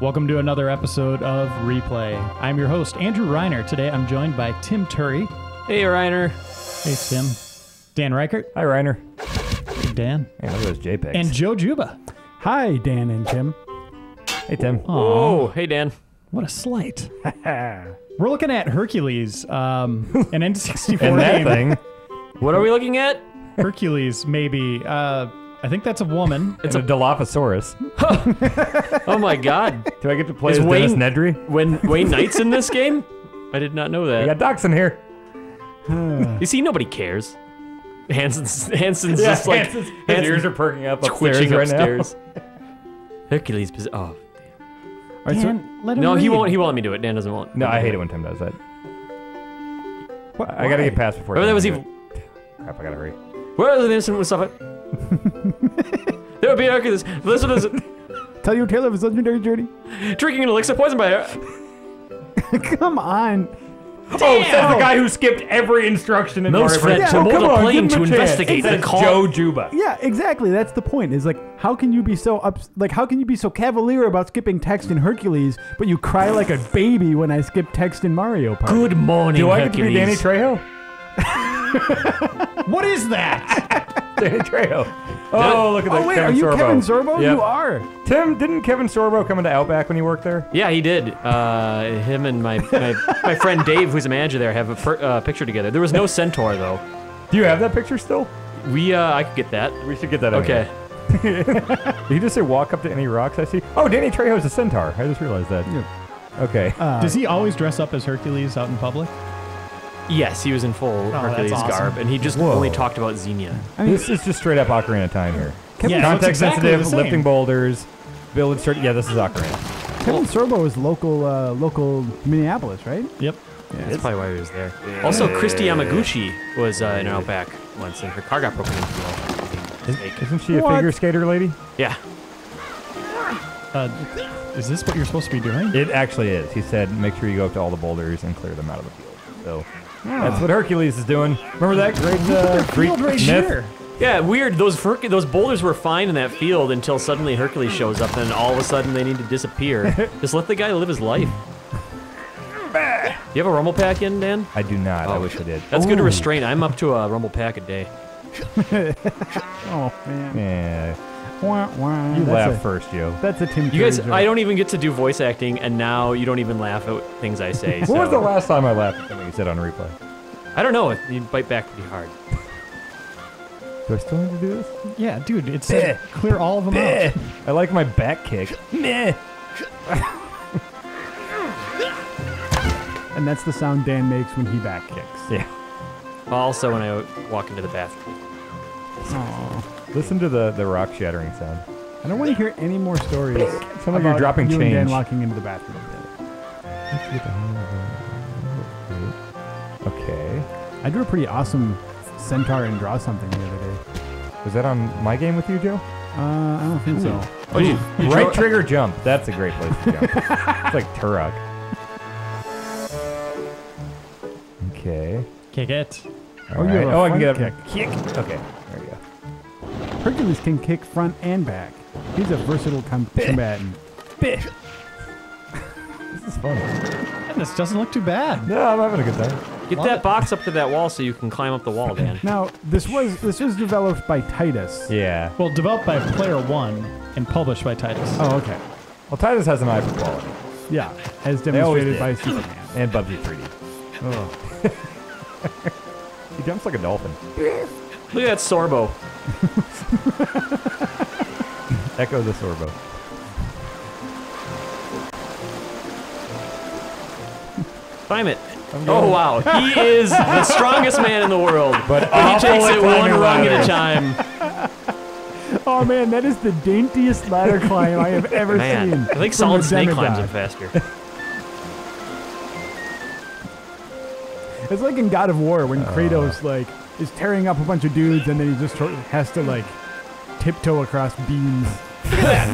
Welcome to another episode of Replay. I'm your host, Andrew Reiner. Today I'm joined by Tim Turi. Hey, Reiner. Hey, Tim. Dan Ryckert. Hi, Reiner. Hey, Dan. Hey, look at those JPEGs. And Joe Juba. Hi, Dan and Tim. hey, Tim. Oh, hey, Dan. What a slight. We're looking at Hercules, um, an N64 And that game. thing. What are we looking at? Hercules, maybe. Uh, I think that's a woman. It's a Dilophosaurus. Oh my God. Do I get to play Is as Dennis Nedry? When Wayne Knight's in this game? I did not know We that. got Docs in here. You see, nobody cares. Hanson's, Hanson's just like Hanson's- his Hanson's ears are perking up upstairs twitching right upstairs. Hercules. Pos- oh, All right, so Dan, let him no, he won't. He won't let me do it. Dan doesn't want. No, I hate it when Tim does that. what, I gotta get past before. Oh, that was can even. Crap, I gotta hurry. Where are the innocent Mustafa? there would be Hercules. Listen to this. Tell your tale of his legendary journey. Drinking an elixir poisoned by her. Come on. Oh, says the guy who skipped every instruction in Most Mario friends Bros. to Oh, come board a on, plane give him to a chance. investigate the call- Joe Juba. Yeah, exactly. That's the point. Is like, how can you be so up? Like, how can you be so cavalier about skipping text in Hercules, but you cry like a baby when I skip text in Mario Party? Good morning, Do I get to be Danny Trejo? What is that? Danny Trejo. Oh, look at that. Oh wait, Kevin are you Sorbo. Kevin Sorbo? Yep. You are. Tim, didn't Kevin Sorbo come into Outback when you worked there? Yeah, he did. Uh, him and my, my my friend Dave, who's a manager there, have a per, uh, picture together. There was no centaur though. Do you have that picture still? We uh, I could get that. We should get that. on Okay. here. Did you just say walk up to any rocks I see? Oh, Danny Trejo's a centaur. I just realized that. Okay. Uh, Does he always dress up as Hercules out in public? Yes, he was in full that's Hercules awesome. garb, and he just Whoa. only talked about Xena. this is just straight up Ocarina of Time here. Yeah, Context exactly sensitive, lifting boulders, build straight. Yeah, this is Ocarina. Kevin Sorbo is local, uh, local Minneapolis, right? Yep. That's probably why he was there. Also, Kristi Yamaguchi was uh, in an Outback once, and her car got broken into. Isn't she a What? figure skater lady? Yeah. Uh, is this what you're supposed to be doing? It actually is. He said, make sure you go up to all the boulders and clear them out of the field. So that's what Hercules is doing. Remember that great uh, Greek Field right myth? here. Yeah, weird. Those Herc- those boulders were fine in that field until suddenly Hercules shows up, and all of a sudden they need to disappear. Just let the guy live his life. You have a rumble pack in, Dan? I do not. I wish I did. That's good to restrain. I'm up to a rumble pack a day. Oh man. Yeah. Wah, wah. You That's laugh a, first, Joe. That's a Tim. You guys, Curry I don't even get to do voice acting, and now you don't even laugh at things I say. When was the last time I laughed at something you said on replay? I don't know. You bite back pretty hard. Do I still need to do this? Yeah, dude, it's Bleh. clear all of them out. I like my back kick. Meh. And that's the sound Dan makes when he back kicks. Yeah. Also, when I walk into the bathroom. Listen to the, the rock shattering sound. I don't want to hear any more stories. Sound like you're about dropping you and Dan walking into the bathroom. Okay. I drew a pretty awesome centaur and draw something the other day. Was that on my game with you, Joe? Uh, I don't think so. Oh, you, you right draw- trigger jump. That's a great place to jump. it's like Turok. Okay. Kick it. All you right. have a Oh, I can get front up. Kick. Okay. There. Hercules can kick front and back. He's a versatile com- combatant. This is funny. This doesn't look too bad. No, I'm having a good time. Get that box up to that wall so you can climb up the wall, Dan. Now, this was this was developed by Titus. Yeah. Well, developed by Player One and published by Titus. Oh, okay. Well, Titus has an eye for quality. Yeah, as demonstrated by Superman. And Bubsy 3D. Oh. He jumps like a dolphin. Look at that Sorbo. Echo the Sorbo. Climb it. Oh wow, he is the strongest man in the world. But he awful takes it one rung at a time. Oh man, that is the daintiest ladder climb I have ever Man, seen. I think Solid Snake climbs it faster. It's like in God of War Uh. when Kratos like is tearing up a bunch of dudes and then he just has to like tiptoe across beams.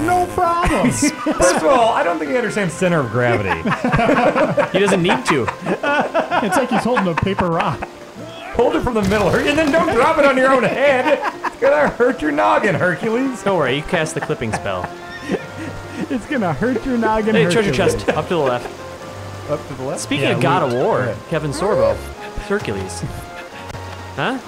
No problem. First of all, I don't think he understands center of gravity. He doesn't need to. it's like he's holding a paper rock. Hold it from the middle, and then don't drop it on your own head. It's gonna hurt your noggin, Hercules. Don't worry, you cast the clipping spell. It's gonna hurt your noggin. Hey, treasure chest, up to the left. Up to the left. Speaking Yeah, of God Luke. of War, Yeah. Kevin Sorbo, Hercules. Huh?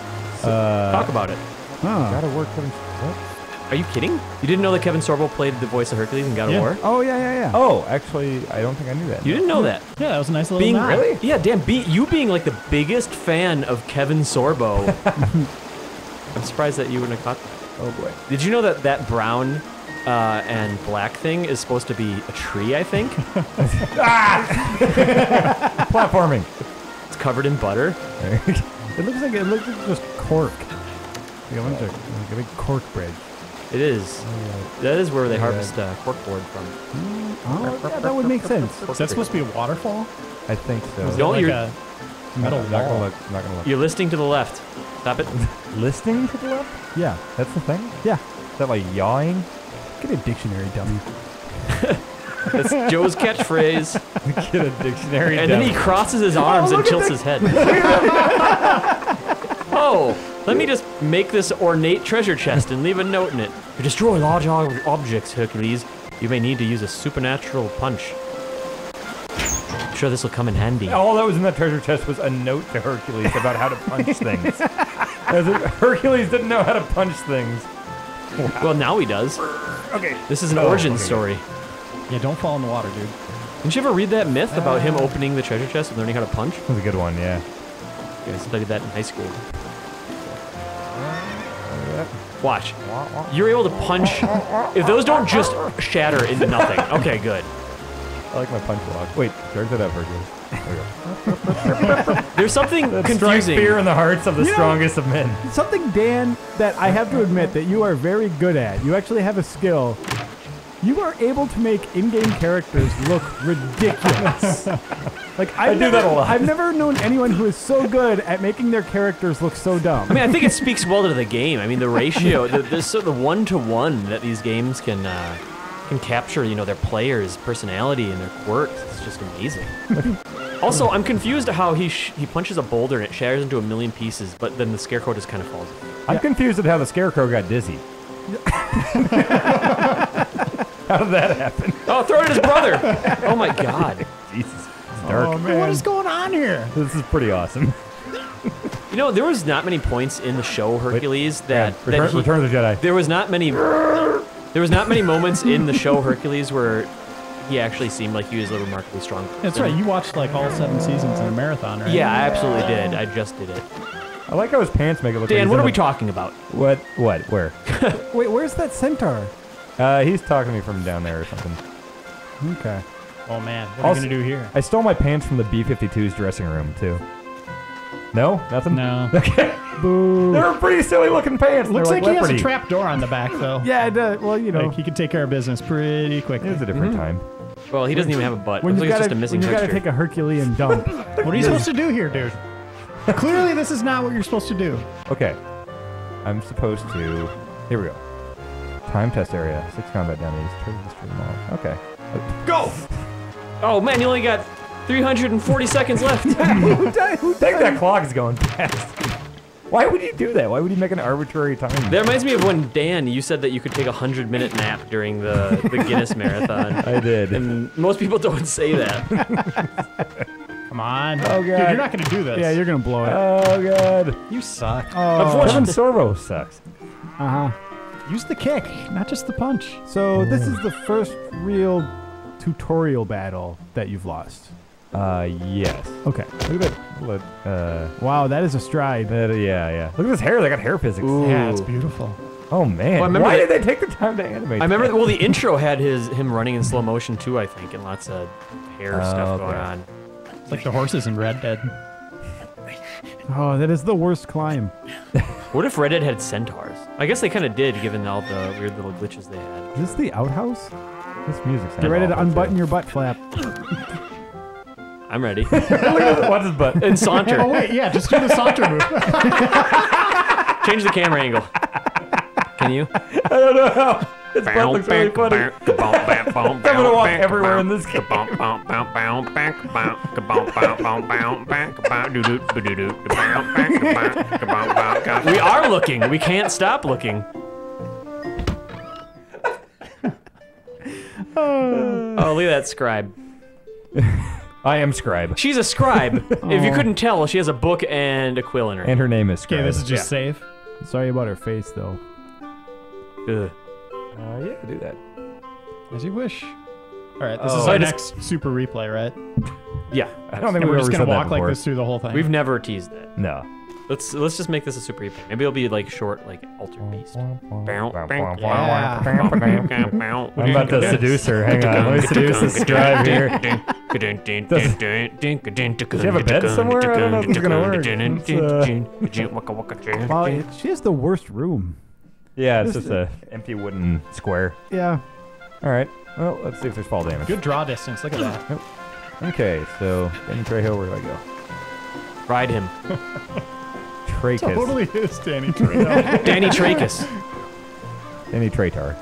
Uh, Talk about it. Huh. Gotta work. Kevin- What? Are you kidding? You didn't know that Kevin Sorbo played the voice of Hercules in God Yeah. of War? Oh yeah, yeah, yeah. Oh, actually, I don't think I knew that. You didn't know that. Yeah, that was a nice little Being nod. Really? Yeah, damn. Be, you being like the biggest fan of Kevin Sorbo. I'm surprised that you wouldn't have caught. Oh boy. Did you know that that brown uh, and black thing is supposed to be a tree? I think ah! Platforming. it's covered in butter. It looks like it looks like just cork. Like a bunch of like a big cork bridge. It is. That is where they harvest uh, corkboard from. Oh, yeah, that would make sense. Is that supposed to be a waterfall? I think so. Is Don't like you- a metal not, not gonna wall? look. Not gonna look. You're listing to the left. Stop it. Listening to the left? Yeah, That's the thing. yeah. Is that like yawing? Get a dictionary, dummy. That's Joe's catchphrase. Get a dictionary. And then he crosses his oh, arms and tilts his head. oh, let me just make this ornate treasure chest and leave a note in it. To destroy large ob- objects, Hercules, you may need to use a supernatural punch. I'm sure this will come in handy. All that was in that treasure chest was a note to Hercules about how to punch things. Hercules didn't know how to punch things. Well, now he does. Okay. This is an Oh, origin okay. story. Yeah, don't fall in the water, dude. Didn't you ever read that myth about him uh. opening the treasure chest and learning how to punch? That was a good one, yeah. You guys studied that in high school. Uh, Watch. You're able to punch. If those don't just shatter into nothing. Okay, good. I like my punch log. Wait, charge that up, Hercules. There. There's something Strike confusing. fear in the hearts of the You know- strongest of men. Something, Dan, that I have to admit that you are very good at. You actually have a skill. You are able to make in-game characters look ridiculous. like I've do never, that a lot. I've never known anyone who is so good at making their characters look so dumb. I mean, I think it speaks well to the game. I mean, the ratio, the, the, so the one to one that these games can uh, can capture, you know, their players' personality and their quirks. It's just amazing. also, I'm confused at how he sh- he punches a boulder and it shatters into a million pieces, but then the scarecrow just kind of falls. I'm confused at how the scarecrow got dizzy. how did that happen? Oh, throw it at his brother! Oh my god! Jesus. It's oh, dark. Oh man, What is going on here? This is pretty awesome. You know, there was not many points in the show Hercules that, Return, that he, Return of the Jedi. there was not many there was not many moments in the show Hercules where he actually seemed like he was a remarkably strong. That's person. right. You watched like all seven seasons in a marathon, right? Yeah, I absolutely did. I just did it. I like how his pants make it look like Dan, he's what are we the- talking about? What? What? Where? wait, where's that centaur? Uh, he's talking to me from down there or something. Okay. Oh man, what Also- are you gonna do here? I stole my pants from the B-52's dressing room, too. No? Nothing? No. Okay. Boo. They're pretty silly looking pants. Looks They're like, he has a trap door on the back though. Yeah, it, uh, well, you know, Like he could take care of business pretty It quickly. was a different Mm-hmm. time. Well, he doesn't even have a butt. when Looks you like it's gotta, just a missing when you gotta take a Herculean dump. What are you supposed to do here, dude? Clearly, this is not what you're supposed to do. Okay. I'm supposed to... Here we go. Time test area. Six combat dummies. Turn the stream off. Okay. Go! oh man, you only got 340 seconds left. who died? Who I think that clock is going fast. Why would you do that? Why would you make an arbitrary time? That reminds me of when Dan, you said that you could take a hundred minute nap during the, the Guinness marathon. I did. And most people don't say that. Come on. Oh, god. Dude, you're not gonna do this. Yeah, you're gonna blow it. Oh, God. you suck. Oh, Kevin Unfortunately, Sorbo sucks. uh huh. Use the kick, not just the punch. So this is the first real tutorial battle that you've lost. Uh, yes. Okay. Look at that. Look, uh, Wow, that is a stride. that, yeah, yeah. Look at this hair. They got hair physics. Ooh. Yeah, it's beautiful. Oh, man. Well, Why that- did they take the time to animate I remember. that? Well, the intro had his him running in slow motion too. I think, and lots of hair Oh, stuff okay. going on. It's like the horses in Red Dead. Oh, that is the worst climb. What if Red Dead had centaurs? I guess they kind of did, given all the weird little glitches they had. Is this the outhouse? This music sounds Get ready to awful, too. unbutton your butt flap. I'm ready. Watch his butt. and saunter. Oh wait, yeah, just do the saunter move. Change the camera angle. Can you? I don't know how. Butt looks really funny. I'm gonna walk everywhere in this game. we are looking. We can't stop looking. oh, look at that scribe. I am Scribe, She's a scribe. If you couldn't tell, she has a book and a quill in her. and her name is Scribe. Okay, this is just safe. Sorry about her face, though. Ugh. Uh, yeah, do that. As you wish. All right, this Oh. is So I our just- next super replay, right? Yeah, I don't think we've we're ever just gonna that walk like this through the whole thing. we've never teased that. No. Let's let's just make this a super replay. Maybe it'll be like short, like altered beast. I'm about to seduce her. Hang on, let me seduce this Scribe here. Does she have a bed somewhere? I don't know if this is gonna work. Let's, Wow, she has the worst room. Yeah, it's just a empty wooden square. Yeah. All right. Well, let's see if there's fall damage. Good draw distance. Look at that. Okay, so Danny Trejo, where do I go? Ride him, Trachis. Totally is Danny Trejo. Danny Trachis. Danny Tratar.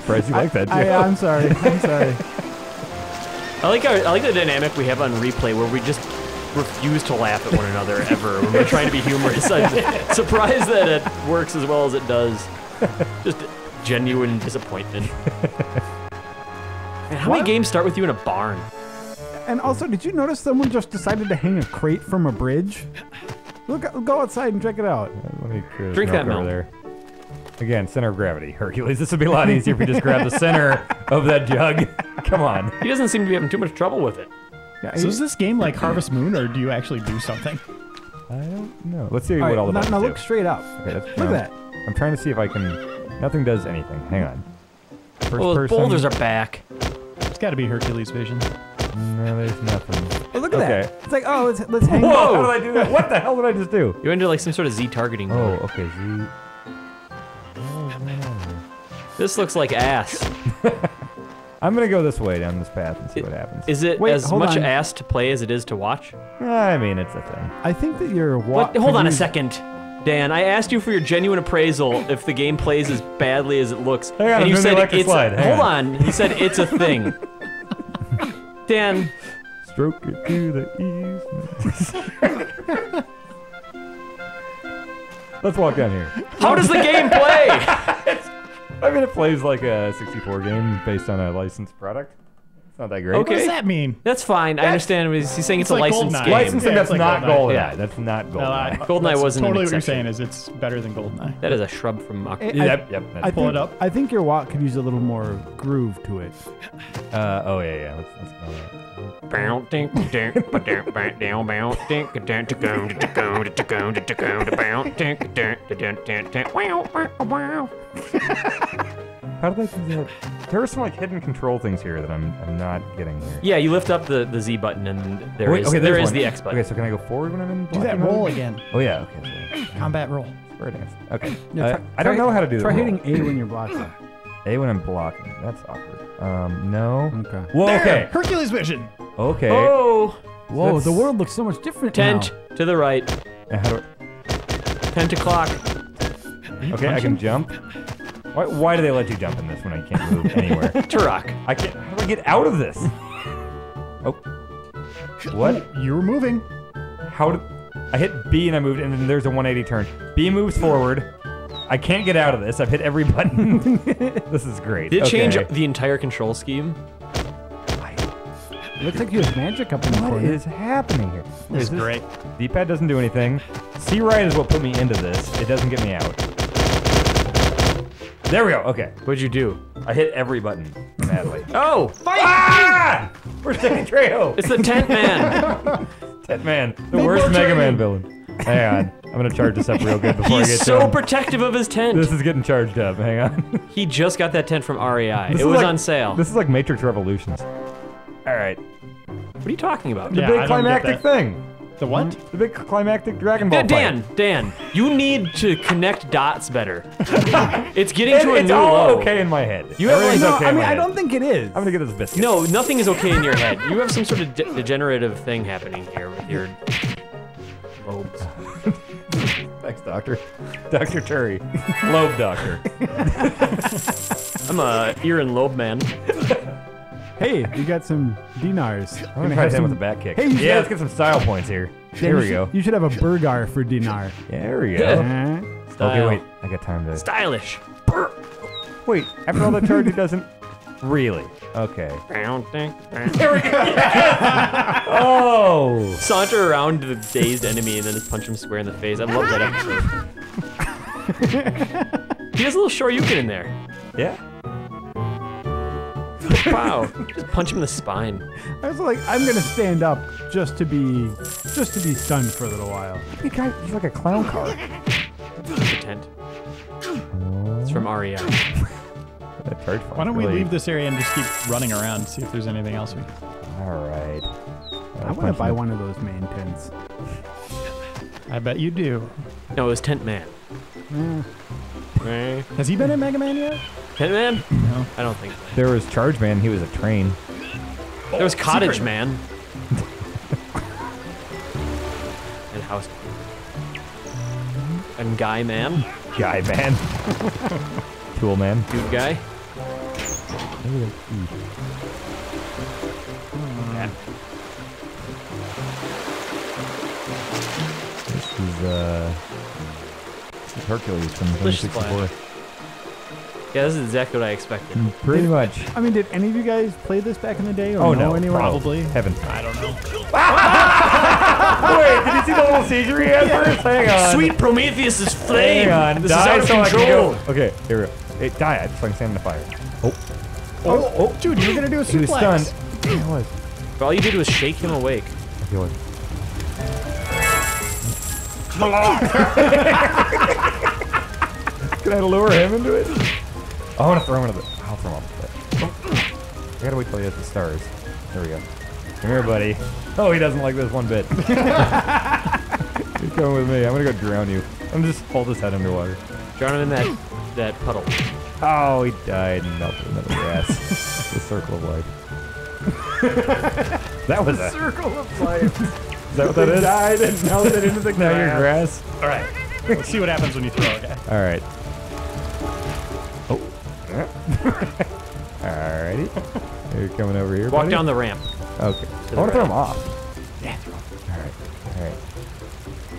Surprised you like that, I, Joe. I'm sorry. I'm sorry. I like our, I like the dynamic we have on replay where we just refuse to laugh at one another ever when we're trying to be humorous. I'm surprised that it works as well as it does. Just genuine disappointment. Man, how many What? games start with you in a barn? And also, did you notice someone just decided to hang a crate from a bridge? Look, go outside and check it out. Let me clear this Drink that over milk. there. Again, center of gravity. Hercules, this would be a lot easier if you just grab the center of that jug. Come on. He doesn't seem to be having too much trouble with it. Yeah, so is this game like Harvest Moon, or do you actually do something? I don't know. Let's see all what right, all the now, buttons now do. look straight up. Okay, that's, Look no. at that. I'm trying to see if I can. Nothing does anything. Hang on. First Well, those person. boulders are back. It's got to be Hercules vision. No, there's nothing. Oh, look at Okay. that. It's like, oh, let's, let's hang. Whoa! How did I do that? What the hell did I just do? You into like some sort of Z targeting. Oh, mode. okay. Z. This looks like ass. I'm gonna go this way down this path and see what happens. Is it Wait, as much on. ass to play as it is to watch? I mean, it's a thing. I think that you're wa- What? Hold on a second. Dan, I asked you for your genuine appraisal if the game plays as badly as it looks. Hang on, and you said electric it's slide. Hang Hold on. on. You said it's a thing. Dan, Stroke it to the east. Let's walk down here. how does the game play? I mean, it plays like a 64 game based on a licensed product. It's not that great. Okay. What does that mean? That's fine. I understand. He's he's saying it's, It's a like licensed GoldenEye. game. Licensing, Yeah, that's it's like not GoldenEye. GoldenEye. Yeah. That's not No, I- GoldenEye. GoldenEye that's wasn't an totally what you're exception. saying. Is it's better than Goldeneye? That is a shrub from Oc- I- I- Yep, yep. I That's, Pull think, it up. I think your walk could use a little more groove to it. uh, oh, yeah, yeah. Let's, let's go there. How did I do that? There are some like hidden control things here that I'm I'm not getting here. Yeah, you lift up the, the Z button and there Wait, is okay, there is one. the X button. Okay, so can I go forward when I'm in? Do that roll again. Oh yeah. Okay. So, Combat roll. Square dance. Okay. No, try, uh, I don't know how to do that. Try hitting A when you're blocking. A when I'm blocking. That's awkward. Um, no. Okay. Whoa. There, okay. Hercules vision. Okay. Oh. Whoa. That's the world looks so much different Tent now. to the right. How do I... Tent o'clock. Okay, I can jump. Why, why do they let you jump in this when I can't move anywhere? Turok. I can't. How do I get out of this? Oh. What? You were moving. How did I hit B and I moved, and then there's a 180 turn. B moves forward. I can't get out of this. I've hit every button. this is great. Did it change the entire control scheme? Looks like you have magic up in the What corner. is happening here? This is great. D-pad doesn't do anything. C right is what put me into this. It doesn't get me out. There we go. Okay. What'd you do? I hit every button madly. Oh, ah! Where's Danny Trejo? it's the tent man. Ted Man, the worst Mega Man villain. Hang on. I'm gonna charge this up real good before I He's get so done. protective of his tent. This is getting charged up. Hang on. He just got that tent from REI. This it is was like- on sale. This is like Matrix Revolutions. All right. What are you talking about? The Yeah, big I don't get climactic that. thing. The what? Mm-hmm. The big climactic Dragon Ball Dan, fight. Dan, Dan, you need to connect dots better. it's getting It- to a it's new all low. okay in my head. You have, like- no, okay I mean, I don't think it is. I'm gonna get this biscuit. No, nothing is okay in your head. You have some sort of de- degenerative thing happening here with your lobes. Thanks, doctor. Dr. Turi. Lobe doctor. I'm a ear and lobe man. Hey, you got some dinars. I'm gonna try to hit him with a back kick. Hey, you should yeah, have- let's get some style points here. Dan, Here we should- go. You should have a burgar for dinar. Yeah, there we go. Uh, Okay, Style. wait. I got time to. Stylish. Wait, after all the charge, it doesn't. Really? Okay. There we go. Oh! Saunter around the dazed enemy and then just punch him square in the face. I love that episode. he has a little Shoryuken in there. Yeah. Wow. just punch him in the spine. I was like, I'm gonna stand up just to be, just to be stunned for a little while. He kind he's like a clown car. Pretend. It's from REM. That charge Why don't we really- leave this area and just keep running around, see if there's anything else we All right. I want to buy one of those main tents. I bet you do. No, it was Tent Man. Right. Has he been in Mega Man yet? Tent Man? No. I don't think so. There was Charge Man. He was a train. There was Cottage Man. and House And Guy Man. Guy Man. Tool Man. Dude Guy. This is uh. This is Hercules from Splish 1964. Yeah, this is exactly what I expected. Mm, pretty much. I mean, did any of you guys play this back in the day? Or Oh know no, anyone? Probably. Heaven. I don't know. Wait, did you see the little seizure he had first? Hang on. Sweet Prometheus's flame! Hang on. This die is out of so control! Okay, here we go. Hey, die. I just like stand in the fire. Oh. oh. Oh, oh, dude, you were gonna do a He was stunned. Yeah, he was. But all you did was shake him awake. He was. Can I lure him into it? I want to throw him into the. I'll throw him off the cliff. I gotta wait till he hits the stars. There we go. Come here, buddy. Oh, he doesn't like this one bit. He's coming with me. I'm gonna go drown you. I'm just hold his head underwater. Drown him in that that puddle. Oh, he died and melted into the grass. the circle of life. that was a. Circle of life. Is that what that is? died and melted into the grass. Now your grass. All right. Let's see what happens when you throw a guy. All right. Alrighty. You're coming over here. Walk buddy? down the ramp. Okay. I the want to throw him off. Yeah, throw him.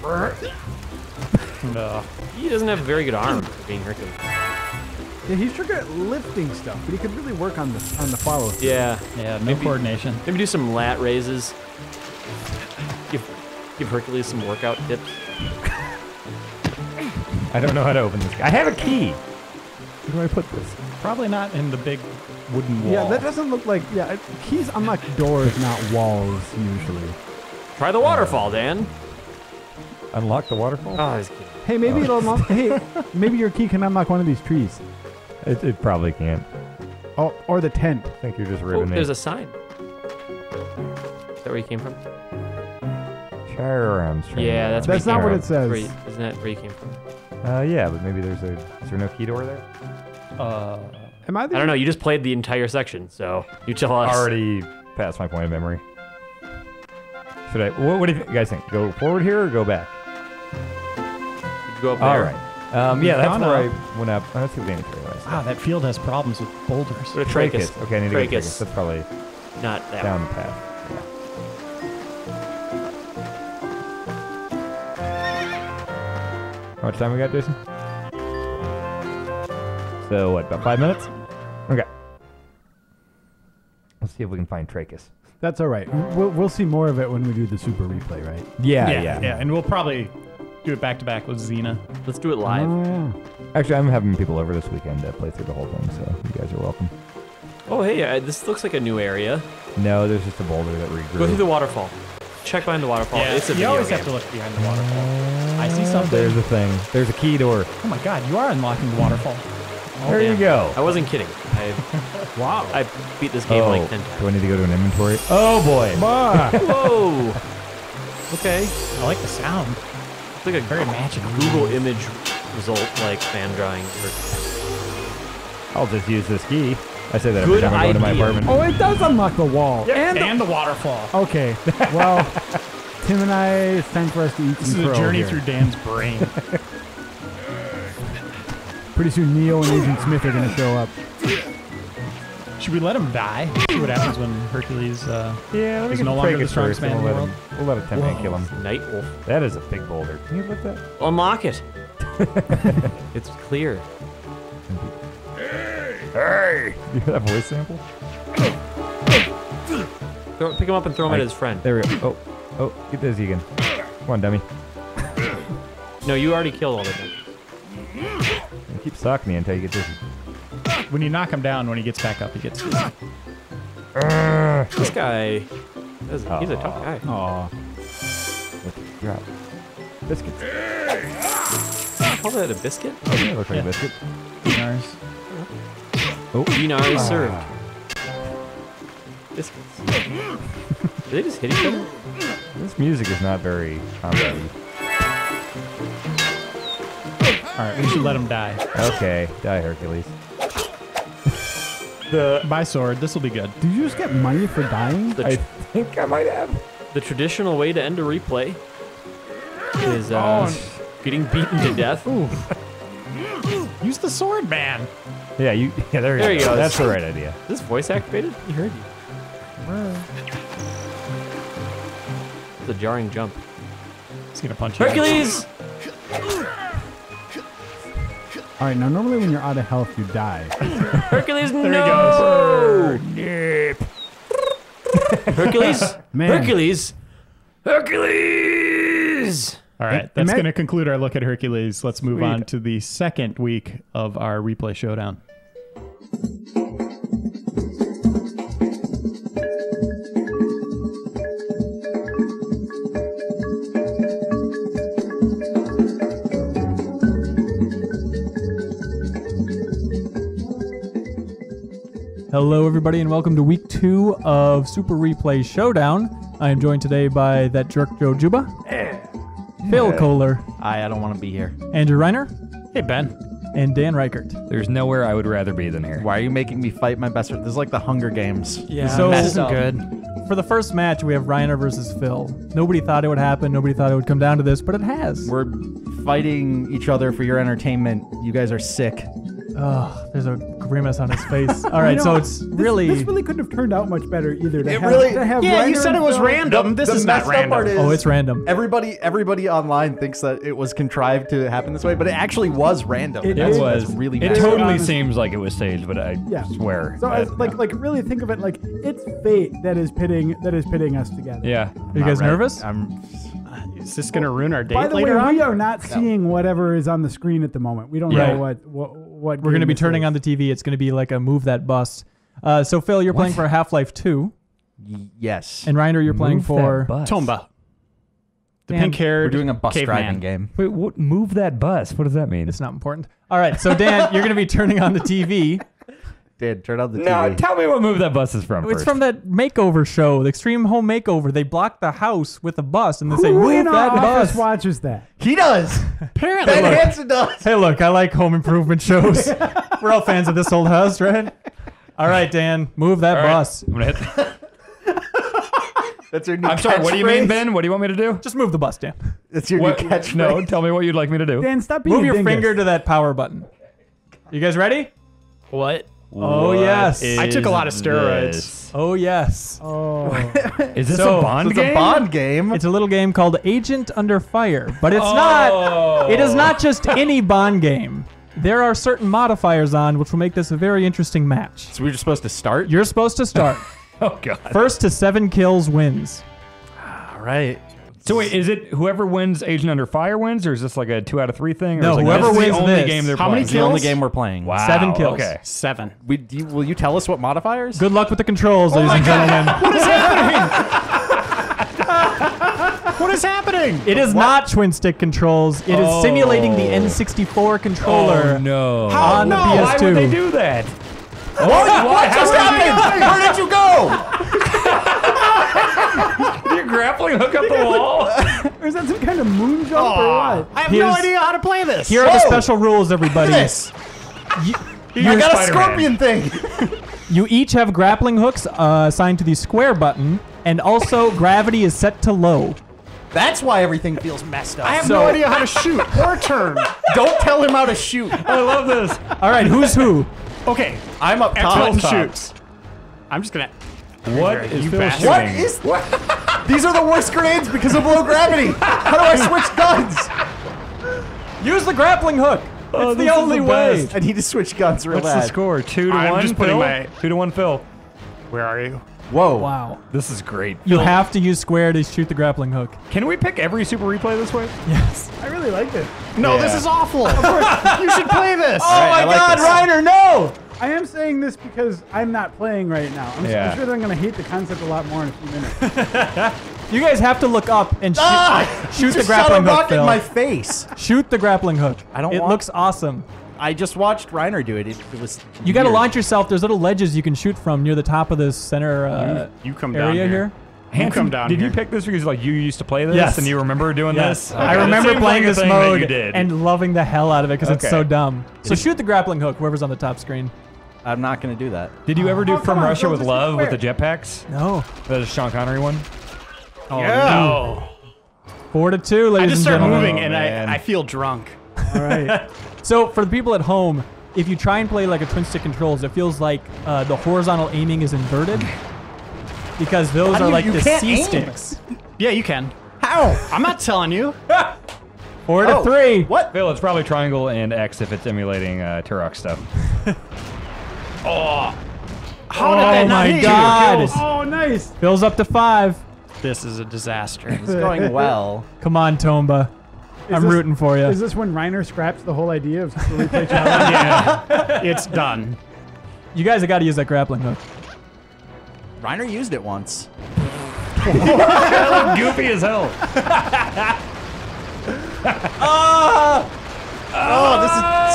All right. All right. No. He doesn't have a very good arm for being Hercules. Yeah, he's sure good at lifting stuff, but he could really work on the on the follow. through. Yeah. Yeah, no Maybe- coordination. Maybe do some lat raises. Give give Hercules some workout tips. I don't know how to open this. I have a key. Where do I put this? Probably not in the big wooden wall. Yeah, that doesn't look like. Yeah, it- keys unlock doors, not walls usually. Try the waterfall, Dan. Unlock the waterfall? Oh, I was kidding. Hey, maybe it'll unlock. hey, maybe your key can unlock one of these trees. It, it probably can't. Oh, or the tent. I think you're just Oh, ribbing me. there's a sign. Is that where you came from? Shire Armstrong. Yeah, that's That's where you not came what it from. says. Where you- isn't that where you came from? Uh, yeah, but maybe there's a. Is there no key door there? Uh, Am I the? I don't know. You just played the entire section, so you tell us. Already past my point of memory. Should I? What, what do you guys think? Go forward here or go back? You go up there. All right. Um, yeah, that's where up. I went up. Oh, let's see what the inventory was. wow, that field has problems with boulders. Go to Trachis. Okay, I need to go to Trachis. Trachis. That's probably Not that down one. the path. Yeah. How much time we got, Jason? So what? About five minutes? Okay. Let's see if we can find Trachis. That's all right. We'll, we'll see more of it when we do the super replay, right? Yeah, yeah, yeah, and we'll probably do it back to back with Xena. Let's do it live. Oh, yeah. Actually, I'm having people over this weekend to play through the whole thing, so you guys are welcome. Oh, hey, uh, this looks like a new area. No, there's just a boulder that regrew. Go through the waterfall. Check behind the waterfall. it's a you video always game. have to look behind the waterfall. I see something. There's a thing. There's a key door. Oh my god, you are unlocking the waterfall. There you go. I wasn't kidding. I Wow. I beat this game oh, like ten oh, times. do I need to go to an inventory? Oh boy. Bah. Whoa. Okay. I like the sound. It's like a Very magical. Google image result, like fan drawing. I'll just use this key. I say that Good every time I go to my apartment. oh, it does unlock the wall. And, the, waterfall. Okay. Well, Tim and I, it's time for us to eat This is a journey here. through Dan's brain. Pretty soon, Neo and Agent Smith are going to show up. Should we let him die? See what happens when Hercules. Uh, Yeah, let me He's get no longer the strongest first, man in we'll the let him- We'll let a 10 man kill him. Night Wolf. That is a big boulder. Can you lift that? Unlock it. it's clear. Hey! Hey! You hear that voice sample? Throw, pick him up and throw him at his friend. There we go. Oh, oh, get this Egan. Come on, dummy. No, you already killed all of them. You keep socking me until you get dizzy. when you knock him down, when he gets back up, he gets. dizzy. This guy, is- he's a tough guy. Aw. What the drop? Biscuits. Call that a biscuit? Oh, that looks like a biscuit. Dinars. Dinar is served. Ah. Biscuits. Do they just hit each other? This music is not very comedy. All right, we should let him die. Okay, die Hercules. the My sword, this will be good. Did you just get money for dying? The, I tr- think I might have. the traditional way to end a replay is uh, getting beaten to death. Use the sword, man. Yeah, you. Yeah, there, There you he go. goes. That's the right idea. Is this voice activated? He heard you. It's a jarring jump. He's gonna punch you. Hercules! All right, now normally when you're out of health, you die. Hercules, There no! he goes. Hercules? Man. Hercules! Hercules! All right, It- that's going to conclude our look at Hercules. Let's move Sweet. on to the second week of our replay showdown. Hello, everybody, and welcome to week two of Super Replay Showdown. I am joined today by that jerk Joe Juba, Phil Kollar, I, I don't want to be here. Andrew Reiner, Hey, Ben. and Dan Ryckert. There's nowhere I would rather be than here. Why are you making me fight my best friend? This is like the Hunger Games. Yeah, So- this isn't good. For the first match, we have Reiner versus Phil. Nobody thought it would happen. Nobody thought it would come down to this, but it has. We're fighting each other for your entertainment. You guys are sick. Ugh, there's a grimace on his face. All right, You so it's really. This really couldn't have turned out much better either. To It have, really- To have Yeah, you said it was Phil- random. This the is not random. is oh, it's random. everybody everybody online thinks that it was contrived to happen this way, but it actually was random. It And that's, is. that's really It messed totally honest- seems like it was staged, but I Yeah. swear. So that- as, like like really think of it like it's fate that is pitting that is pitting us together. yeah. Are you guys right. nervous? I'm Is this going to ruin our date By the way, on? we are not seeing whatever is on the screen at the moment. We don't Yeah. know what what what. We're going to be turning is. on the TV. It's going to be like a move that bus. Uh, so, Phil, you're playing for Half Life 2, yes. and Reiner, you're playing for. Tomba. The pink haired. We're doing a bus caveman. driving game. Wait, what, move that bus. What does that mean? It's not important. All right, so Dan, you're going to be turning on the TV. Dad, turn on the no, TV. tell me what move that bus is from. It's first. from that makeover show, the Extreme Home Makeover. They block the house with a bus and they say, Who "Move in our that office bus." watches that? he does. Apparently, Ben look, Hanson does. Hey, look, I like home improvement shows. We're all fans of this old house, right? All right, Dan, move that All right, bus. I'm, gonna hit That's your new I'm sorry. What do you mean, catchphrase? Ben? What do you want me to do? Just move the bus, Dan. That's your What? new catchphrase. No, tell me what you'd like me to do. Dan, stop being Move a your dingus. finger to that power button. You guys ready? What? Oh, yes. I took a lot of steroids. this? Oh, yes. Oh, Is this So- a Bond It's game? a Bond game. It's a little game called Agent Under Fire, but it's Oh. not. It is not just any Bond game. There are certain modifiers on which will make this a very interesting match. so we're just supposed to start. You're supposed to start. Oh God. First to seven kills wins. All right. So wait, is it whoever wins Agent Under Fire wins, or is this like a two out of three thing? Or No, is like, whoever this is wins the only this. game they're How many playing? It's the only kills? game we're playing. Wow. Seven kills. Okay. Seven. We, do you, will you tell us what modifiers? Good luck with the controls, ladies and gentlemen. What is happening? What is happening? It is not twin stick controls. It is Oh. simulating the N64 controller Oh no. on the PS2. Why would they do that? What? What just happened? Where did you go? Did your grappling hook up the wall? or is that some kind of moon jump or what? I have Here's- no idea how to play this. Here are the Whoa. special rules, everybody. This. You, I you- got a Spider-Man. scorpion thing. you each have grappling hooks uh, assigned to the square button, and also gravity is set to low. That's why everything feels messed up. I have So- no idea how to shoot or turn. Don't tell him how to shoot. I love this. All right, who's who? Okay, I'm up X top. button top. shoots. I'm just gonna. What is Here, is you Phil bastard. Shooting? is what? These are the worst grenades because of low gravity. How do I switch guns? Use the grappling hook. Oh, it's the only the way. I need to switch guns real What's the score? Two to I'm one. just putting Phil? my- Two to one. Phil. Where are you? Whoa. Wow. This is great. You have to use square to shoot the grappling hook. Can we pick every super replay this way? Yes. I really liked it. No, this is awful. you should play this. Oh right, my like God, this. Reiner, no! I am saying this because I'm not playing right now. I'm, Yeah. I'm sure that I'm going to hate the concept a lot more in a few minutes. You guys have to look up and shoot, Ah! shoot the Just shot a grappling hook, rocket Phil. in my face. Shoot the grappling hook. I don't It want- looks awesome. I just watched Reiner do it. It, it was. You got to launch yourself. There's little ledges you can shoot from near the top of this center uh, You come down area here. here. You come down Did here. you pick this because like you used to play this Yes. and you remember doing Yes, this? I Okay. It remember playing like this mode did. and loving the hell out of it because it's so dumb. So shoot the grappling hook, whoever's on the top screen. I'm not going to do that. Did you ever do Oh, From on, Russia with Love with the jetpacks? No. That is Sean Connery one. Oh, Yeah. no. Four to two, I ladies just and started gentlemen. moving and. I, I feel drunk. All right. So for the people at home, if you try and play like a twin stick controls, it feels like uh, the horizontal aiming is inverted because those How are you- like you the C aim. sticks. Yeah, you can. How? I'm not telling you. Four to Oh, three. What? Phil, it's probably triangle and X if it's emulating uh, Turok stuff. Oh. How Oh did that not my hit you? God. oh, nice. Phil's up to five. This is a disaster. It's going well. Come on, Tomba. I'm this- rooting for you. Is this when Reiner scraps the whole idea of Replay Challenge? yeah, it's done. You guys have got to use that grappling hook. Reiner used it once. that Goofy as hell. Ah! Oh, this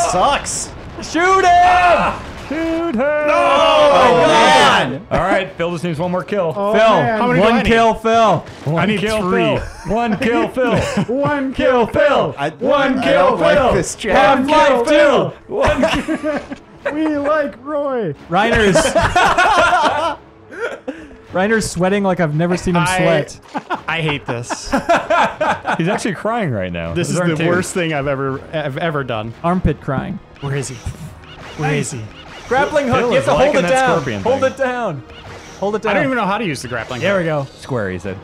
is, sucks. Shoot him! Ah! Shoot her. Oh, oh, man. All right, Phil just needs one more kill. Oh, Phil, man. How many do I one need? kill, Phil. one I need kill three. Phil. One kill Phil. One kill, Phil. I, One I kill, don't like Phil. this chat. One life, two. We like Roy. Reiner's. Reiner's sweating like I've never seen him sweat. I hate this. He's actually crying right now. This Those is aren't the tears. worst thing I've ever I've ever done. Armpit crying. Where is he? Where is he? Grappling hook. Phil You have to hold it down. Hold thing. it down. Hold it down. I don't even know how to use the grappling. There hook. There we go. Square, he said.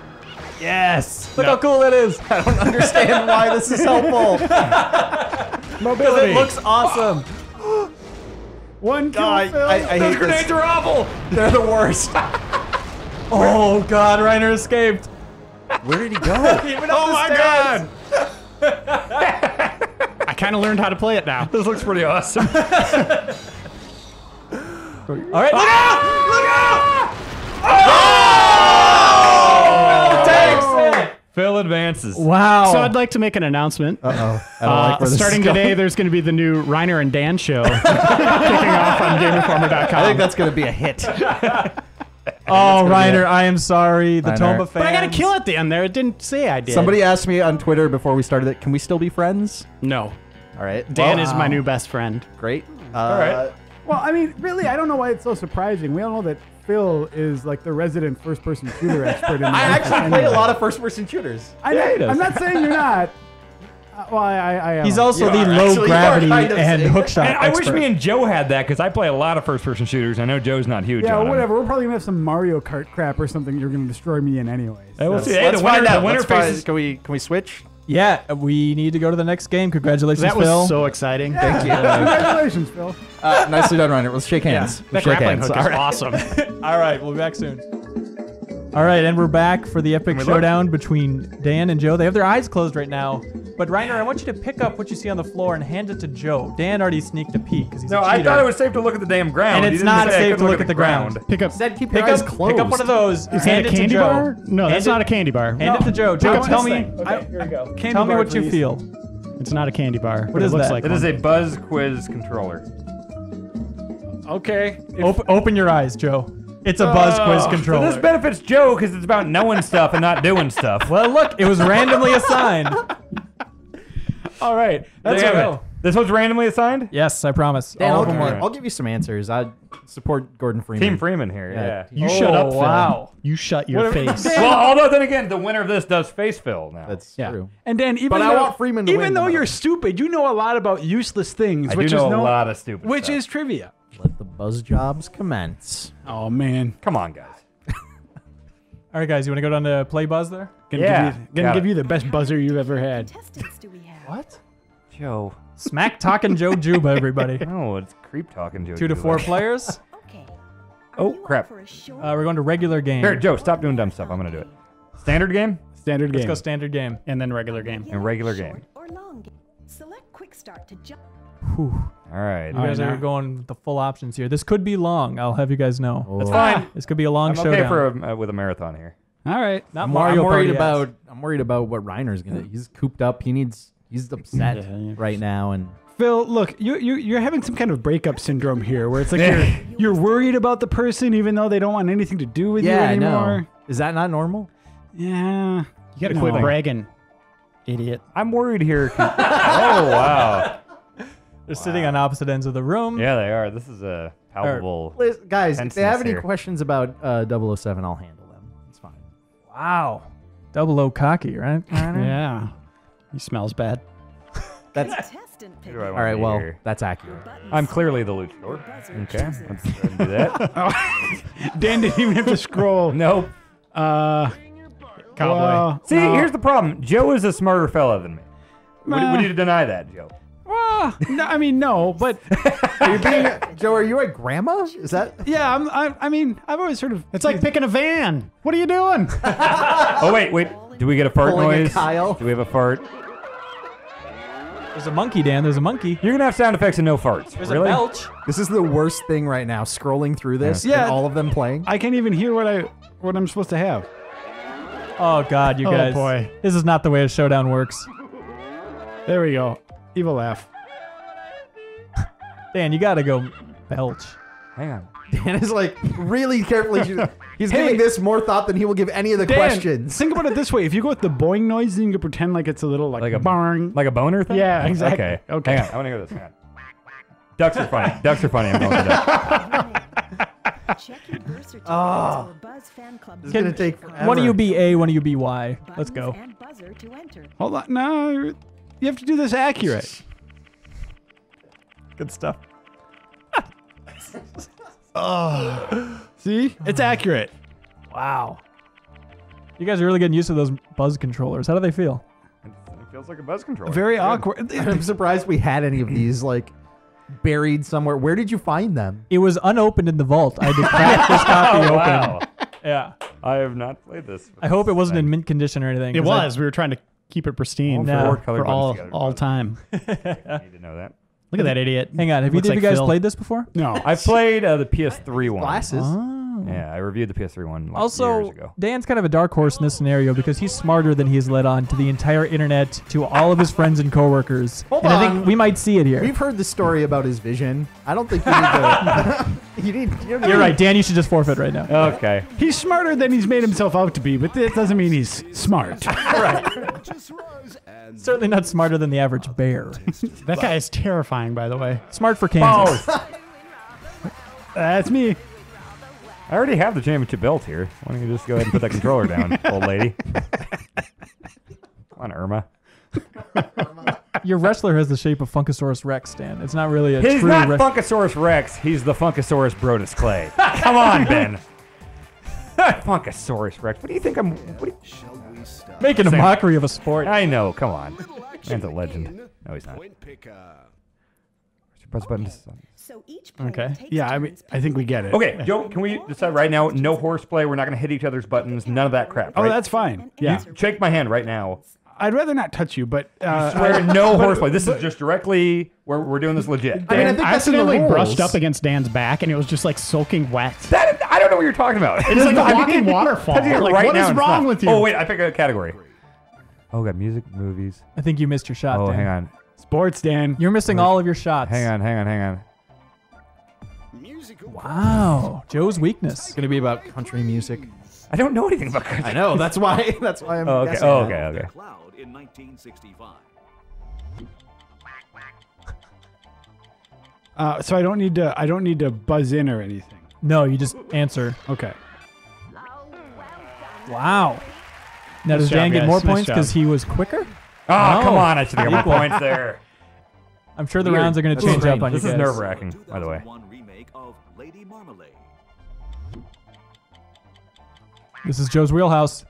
Yes. Look No. how cool that is. I don't understand why this is helpful. Because it looks awesome. One kill, God, Phil. I, I hate this. are awful. They're the worst. Oh God, Reiner escaped. Where did he go? Even Oh my god! I kind of learned how to play it now. This looks pretty awesome. All right, look out! Look out! Oh! Takes it. Phil advances. Wow. So I'd like to make an announcement. Uh-oh. I don't Uh, like where this starting is today, there's going to be the new Reiner and Dan show kicking off on GameInformer.com. I think that's going to be a hit. oh, Reiner, I am sorry. The Reiner. Tomba fans. but I got to kill at the end there. It didn't say I did. Somebody asked me on Twitter before we started it, can we still be friends? No. All right. Dan Well, is my new best friend. great. Uh, right. Well, I mean, really, I don't know why it's so surprising. We all know that Phil is like the resident first-person shooter expert in the I office actually play a lot of first-person shooters. I, Yeah, he does. I'm not saying you're not. Uh, well, I, I, I am. He's also You the are, low actually, you are gravity kind of and saying- hookshot And I wish expert. me and Joe had that because I play a lot of first-person shooters. I know Joe's not huge Yeah, on 'em. whatever. We're probably gonna have some Mario Kart crap or something. You're gonna destroy me in anyways. Hey, we'll So- see. Hey, Let's the winner, find out. the winner Let's find- faces. Can we can we switch? Yeah, we need to go to the next game. Congratulations, That was Phil. so exciting. Thank you. Congratulations, Phil. Uh, nicely done, Reiner. Let's shake hands. That Let's shake grappling hands. hook is right. awesome. All right, we'll be back soon. All right, and we're back for the epic we look? showdown between Dan and Joe. They have their eyes closed right now. But Reiner, I want you to pick up what you see on the floor and hand it to Joe. Dan already sneaked a peek because he's No, a I cheater. I thought it was safe to look at the damn ground. And it's didn't not say I safe to look at the ground. Pick up. Said keep Pick your eyes up, closed. pick up one of those. Is that a candy bar? No, Hand that's it- not a candy bar. Hand it to Joe. Joe, up tell me. Okay, here we go. tell Candy me bar, what you feel. It's not a candy bar. What is it looks that? like It is one. a Buzz Quiz controller. Okay. Op- open your eyes, Joe. It's a Buzz oh. Quiz So controller. this benefits Joe because it's about knowing stuff and not doing stuff. well, look, it was randomly assigned. All right. That's Damn a it. go. This one's randomly assigned? Yes, I promise. Dan, All I'll, of them give were. you, I'll give you some answers. I support Gordon Freeman. Team Freeman here, yeah. Yeah. You shut Oh, up, Phil. wow. You shut your face. Well, although then again, the winner of this does face fill now. That's Yeah. true. And Dan, even But I though, want Freeman to even win, though though. you're stupid, you know a lot about useless things, I which do know is no, a lot of stupid which stuff. is trivia. Let the buzz jobs commence. Oh man, Come on, guys. All right, guys, you want to go down to play buzz there? gonna Yeah, give you, gonna got give it. you the best buzzer you've ever had. contestants do we have? What? Joe. Smack talking Joe Juba, everybody. No, it's creep talking Joe. Two to Juba. four players. Okay. Oh, Are you up crap. For a short Uh, we're going to regular game. Here, Joe, stop doing dumb stuff. I'm gonna do it. Standard game Standard game. Let's go standard game. and then regular game. and regular short game. Or long game. Select quick start to jump. Whew. All right. You guys All right, are now- going with the full options here. This could be long. I'll have you guys know. That's fine. This could be a long I'm showdown. okay for a, uh, with a marathon here. All right. Not I'm, Mario I'm worried about. I'm worried about what Reiner's gonna. He's cooped up. He needs. He's upset Yeah, yeah. right now, and Phil, look, you you you're having some kind of breakup syndrome here, where it's like you're you're worried about the person even though they don't want anything to do with yeah, I you know. anymore. Is that not normal? Yeah. You gotta quit bragging, idiot. I'm worried here. oh wow. They're sitting on opposite ends of the room. Yeah, they are. This is a palpable. Liz, guys, if they have any here. questions about uh, 007, I'll handle them. It's fine. Wow. Double O cocky, right? Yeah. He smells bad. That's Contestant Who pick. do I all wanna right. be well, here? that's accurate. I'm clearly the luchador. Okay, let's go ahead do that. Dan didn't even have to scroll. nope. Uh, Cowboy. well, See, no. here's the problem. Joe is a smarter fella than me. Would, Nah. would you deny that, Joe? Well, no, I mean, no, but Are you being, Joe, are you a grandma? Is that? yeah, I'm, I, I mean, I've always sort of. It's like picking a van. What are you doing? Oh wait, wait. Do we get a fart Pulling a noise? Kyle. Do we have a fart? There's a monkey, Dan. There's a monkey. You're gonna have sound effects and no farts. There's really? a belch. This is the worst thing right now. Scrolling through this, Yeah. and all of them playing. I can't even hear what I what I'm supposed to have. Oh God, you oh, guys. Oh, boy. This is not the way a showdown works. There we go. Evil laugh. Dan, you gotta go belch. Hang on. Dan is like really carefully. He's Hey. giving this more thought than he will give any of the Dan, questions. think about it this way: if you go with the boing noise, then you can pretend like it's a little like, Like a- bang. Like a boner thing? Yeah, exactly. Okay. Okay. Hang on. I want to hear this. Hang on. Ducks are funny. Ducks are funny. I'm going for ducks. Check your birth certificate Ah. or Buzz fan club. This is gonna take forever. One of you be A, one of you be Y. Let's go. And buzzer to enter. Hold on, no, you have to do this accurate. Good stuff. See, it's accurate. Wow. You guys are really getting used to those buzz controllers. How do they feel? It feels like a buzz controller. Very Good. awkward. I'm surprised we had any of these like buried somewhere. Where did you find them? It was unopened in the vault. I had to crack this copy Oh, open. wow. Yeah. I have not played this. I hope it wasn't in mint condition or anything. It 'cause I- was. We were trying to keep it pristine All No. for, four for all all time. I need to know that. Look at that idiot. Hang on. Have Looks either of like you guys Phil. played this before? No, I played uh, the PS3 one. Glasses. Oh. Yeah, I reviewed the PS3 one like years Also, ago. Dan's kind of a dark horse in this scenario because he's smarter than he has let on to the entire internet, to all of his friends and coworkers. Hold and I on. think we might see it here. We've heard the story about his vision. I don't think you need to. you need. You don't You're need- right, Dan. You should just forfeit right now. Okay. he's smarter than he's made himself out to be, but that doesn't mean he's smart. Certainly not smarter than the average bear. That guy is terrifying, by the way. Smart for Kansas. Oh. That's me. I already have the championship belt here. Why don't you just go ahead and put that controller down, old lady? Come on, Irma. Your wrestler has the shape of Funkasaurus Rex, Dan. It's not really a He's true not Rex- Funkasaurus Rex. He's the Funkasaurus Brodus Clay. Come on, Ben. Funkasaurus Rex. What do you think I'm? What do you, making a Sam. mockery of a sport. I know. Come on. Man's a legend. No, he's not. Where's your buzz button? So each player Okay. takes Yeah, I mean, I think we get it. Okay, Joe. Can we decide right now? No horseplay. We're not going to hit each other's buttons. None of that crap. Oh, that's fine. Yeah, Shake my hand right now. I'd rather not touch you, but uh, Swear no horseplay. This is just directly. We're, we're doing this legit. I mean, I think I that's in the accidentally brushed up against Dan's back, and it was just like soaking wet. That, I don't know what you're talking about. It's like a I'm walking touching- waterfall. it Like, right what now is wrong with you? Oh wait, I picked a category. Oh, got music, movies. I think you missed your shot, Oh, Dan. hang on, sports, Dan. You're missing all of your shots. hang on, hang on, hang on. Wow. Joe's weakness. It's gonna be about country music. I don't know anything about country. I know. That's why. That's why I'm. Oh, okay. guessing Oh, that. okay, okay. Cloud in 1965. Uh, so I don't need to. I don't need to buzz in or anything. No, you just answer. Okay. Wow. Now does Dan get guys. more points because he was quicker? Oh, No. come on. I should have got Equal. points there. I'm sure the rounds are going to change up on This you This is nerve wracking, by the way. Marmalade. This is Joe's wheelhouse.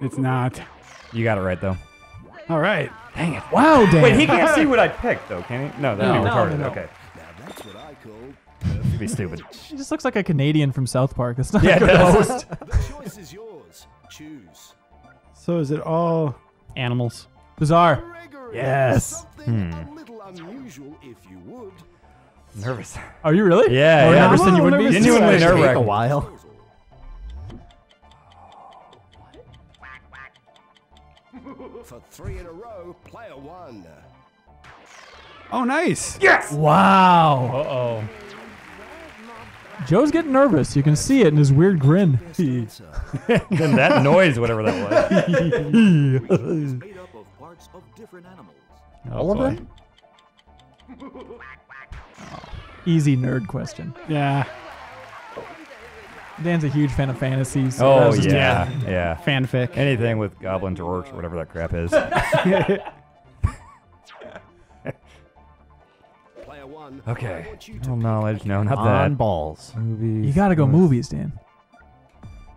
It's not. You got it right, though. All right. Dang it. Wow, Dan. Wait, he can't see what I picked, though, can he? No, that'd be retarded. No, no, no. Okay. Now that's what I call It'd be stupid. He just looks like a Canadian from South Park. That's not Yeah, a it good does. host. The choice is yours. Choose. So is it all? Animals. Bizarre. Gregory. Yes. Something hmm. Nervous. Are you really? Yeah, More yeah. nervous I'm than you would little be? nervous Genuinely too. nerve Take a wracking. while. For three in a row, player one. Oh, nice. Yes. Wow. Uh oh. Joe's getting nervous. You can see it in his weird grin. Answer. Then that noise, whatever that was. is made up of parts of different animals. All of them? Easy nerd question. Yeah. Dan's a huge fan of fantasy. So that Oh, was just- yeah. Yeah. Fanfic. Anything with goblins or orcs or whatever that crap is. Player one. Okay. I want you to General knowledge. No, not On that. balls. Movies. You got to go movies, Dan.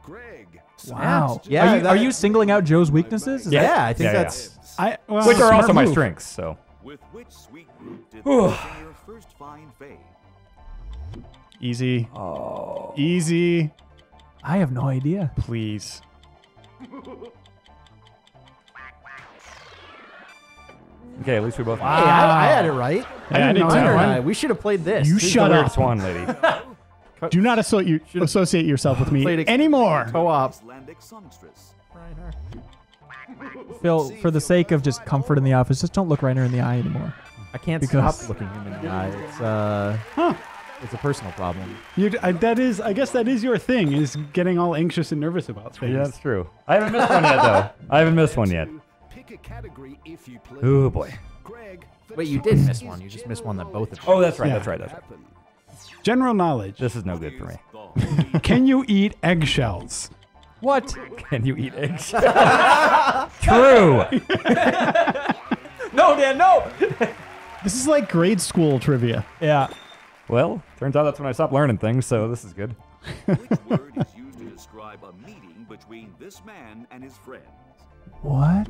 Greg. Wow. Yeah, Are you, that- are you singling out Joe's weaknesses? Is that- Yeah, I think Yeah, yeah. that's. I. Well, Which are smart also my move. strengths, so. With which sweet root did the singer first find fame? Easy. Oh. Easy. I have no idea. Please. Okay, at least we both. Hey, I, I had it right. Yeah, I did know too. that Hunter and. I, we should have played this. You This is shut the up. Swan lady. Do not associate, associate yourself with me anymore. Co-op. Phil, for the sake of just comfort in the office, just don't look Reiner in the eye anymore. I can't Because- stop looking him in the eye. It's uh, it's a personal problem. You, I, that is. I guess that is your thing. Is getting all anxious and nervous about things. Yeah, that's true. I haven't missed one yet, though. I haven't missed one yet. Pick a category if you please. Oh boy. Greg. Wait, you did miss one. You just missed one that both of you. Oh, that's right. Yeah. That's right. That's right. General knowledge. This is no good for me. Can you eat eggshells? What? Can you eat eggs? True. No, Dan, no! This is like grade school trivia. Yeah. Well, turns out that's when I stopped learning things, so this is good. Which word is used to describe a meeting between this man and his friends? What?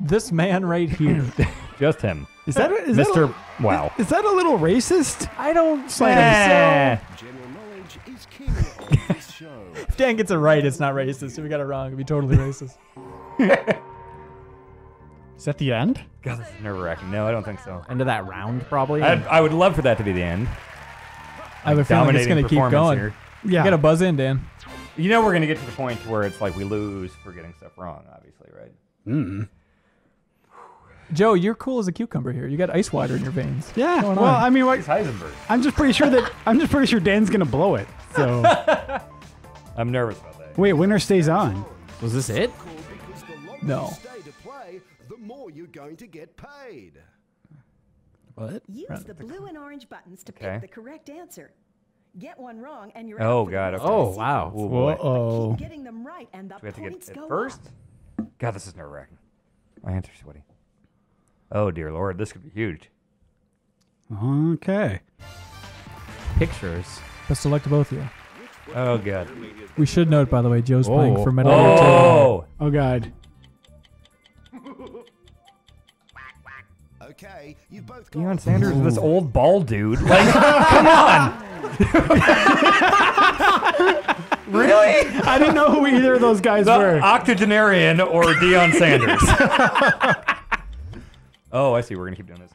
This man right here. Just him. Is that? a- Is that Mr. a- Wow. Is that a little racist? I don't Eh. General knowledge is king of this show. If Dan gets it right, it's not racist. If we got it wrong, it'd be totally racist. Is that the end? God, this is nerve wracking. No, I don't think so. End of that round, probably. I'd, I would love for that to be the end. I have a feeling it's going to keep going. here. Yeah. You got to buzz in, Dan. You know we're gonna get to the point where it's like we lose for getting stuff wrong, obviously, right? Mm-hmm. Joe, you're cool as a cucumber here. You got ice water in your veins. yeah. going Well, on? I mean, what, It's Heisenberg. I'm just pretty sure that I'm just pretty sure Dan's gonna blow it. So I'm nervous about that. wait, winner stays on. Was this it? Cool, because the longer No. You're going to get paid. What? Use the blue and orange buttons to Okay. pick the correct answer. Get one wrong and you're Oh, out for God, okay. Oh wow. Oh boy. oh. Keep getting them right and the Do we have to points get go it first? up. God, this is nerve wracking. My hands are sweaty. Oh dear lord, this could be huge. Okay. Pictures. Best of luck both of you. Oh god. We should note, by the way, Joe's playing Oh. for Metal Gear Oh, Oh God. Okay, you both got Deion Sanders, is this old bald dude. Like, come on. really? I didn't know who either of those guys The were. octogenarian or Deion Sanders? oh, I see. We're gonna keep doing this.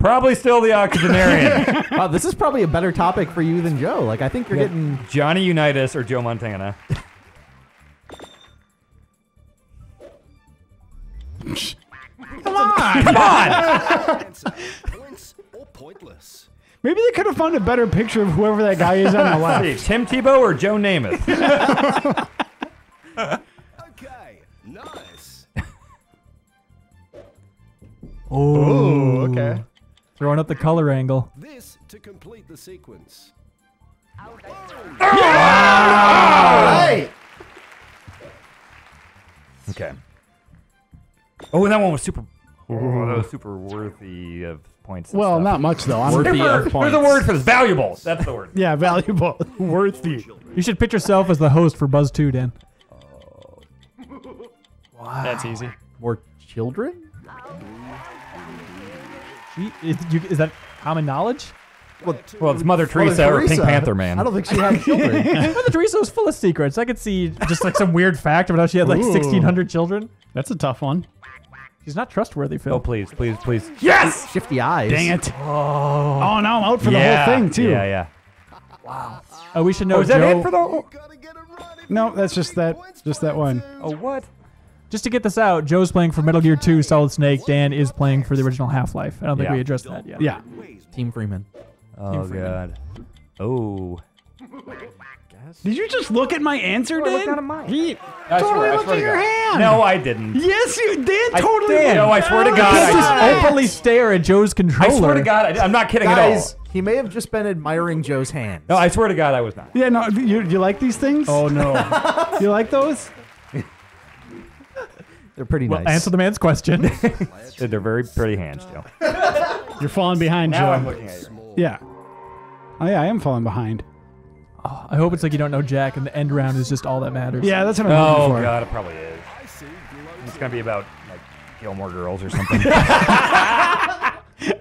Probably still the octogenarian. Wow, this is probably a better topic for you than Joe. Like I think you're getting. Johnny Unitas or Joe Montana. Answer. Points or pointless? Maybe they could have found a better picture of whoever that guy is on the Let's see, left. Tim Tebow or Joe Namath? Okay, nice. Oh, okay. Throwing up the color angle. This to complete the sequence. Right. Okay. Oh, and that one was super. Oh, that was super worthy of points. and Well, stuff. not much though. I'm Worthy There's of a- There's a word for this. Valuable. That's the word. yeah, valuable, worthy. You should pitch yourself as the host for Buzz 2, Dan. Oh. That's easy. More children? Gee, Is, you- is that common knowledge? Well, it's Mother Mother Teresa or Pink Teresa. Panther Man. I don't think she had children. Mother Teresa was full of secrets. I could see just like some weird fact about how she had like Ooh. 1,600 children. That's a tough one. She's not trustworthy, Phil. Oh, please, please, please. yes! Shifty eyes. Dang it! Oh, oh no, I'm out for the whole thing too. Yeah, yeah. Wow. Oh, we should know. Oh, is that Joe, it for the? Oh, Gotta get it right. if No, that's just that. Just that one. oh, what? Just to get this out, Joe's playing for Metal Gear 2 Solid Snake. Dan is playing for the original Half Life. I don't think Yeah. we addressed that yet. Yeah. Team Freeman. Oh God. Oh. Did you just look at my answer, Dan? He I totally swear, I looked swear at to your God. hand. No, I didn't. Yes, you. Dan I totally. did. did. No, I swear to God, Just I, openly stare at Joe's controller. I swear to God, I, am not kidding Guys, at all. he may have just been admiring Joe's hands. No, I swear to God, I was not. Yeah, no. You, you like these things? Oh no. You like those? They're pretty nice. Well, nice. answer the man's question. They're very pretty hands, Joe. You're falling behind, Now I'm Joe. looking at you. Yeah. Oh yeah, I am falling behind. I hope it's like you don't know Jack and the end round is just all that matters. Yeah, that's what I'm Oh looking for. God, it probably is. It's gonna be about like Gilmore Girls or something.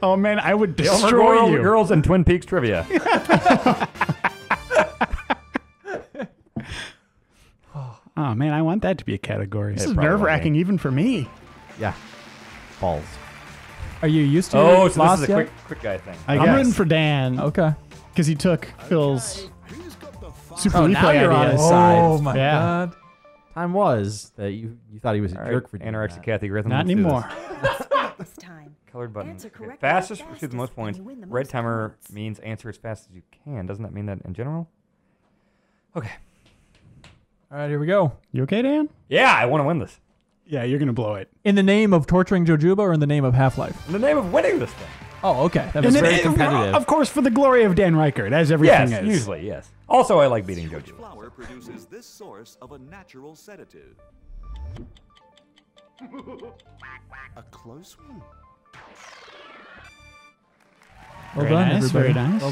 Oh man, I would destroy Girl- you. Girls and Twin Peaks trivia. Oh man, I want that to be a category. This It is nerve wracking even for me. yeah. Balls. Are you used to Oh, it? so this is a yet? quick, quick guy thing. I I'm guess. rooting for Dan Okay. because he took Phil's super Oh, replay now you're on his side. Oh my Yeah. god. Time was that you, you thought he was a All right, jerk for doing anorexic that. Kathy Griffin. Not let's do this. anymore. This time. Colored button. Answer Okay, correctly Fastest, the receive the most points. you win the Red most timer points. means answer as fast as you can. Doesn't that mean that in general? Okay. All right, here we go. You okay, Dan? Yeah, I want to win this. Yeah, you're gonna blow it. In the name of torturing Joe Juba or in the name of Half Life? In the name of winning this thing. Oh, okay. That was very it- competitive. Of course, for the glory of Dan Ryckert, as everything Yes, is. usually, yes. Also, I like beating Jojo. Flower produces this source of a natural sedative. A close one. well Very done, nice, everybody. very nice. Well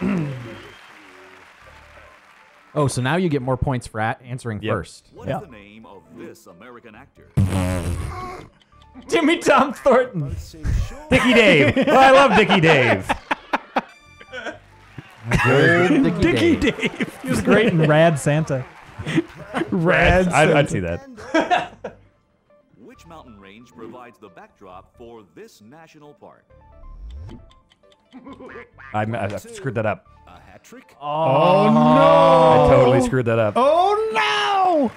done. Oh, so now you get more points for a- answering Yep. first. What is Yeah. the name of this American actor? Jimmy Tom Thornton. Dickie Dave. well, I love Dickie Dave. Old Dickie Dave. Dave. He was great in Rad Santa. Rad. I'd, I'd see that. Which mountain range provides the backdrop for this national park? I, I screwed that up. A hat trick. Oh I no! I totally screwed that up. Oh no!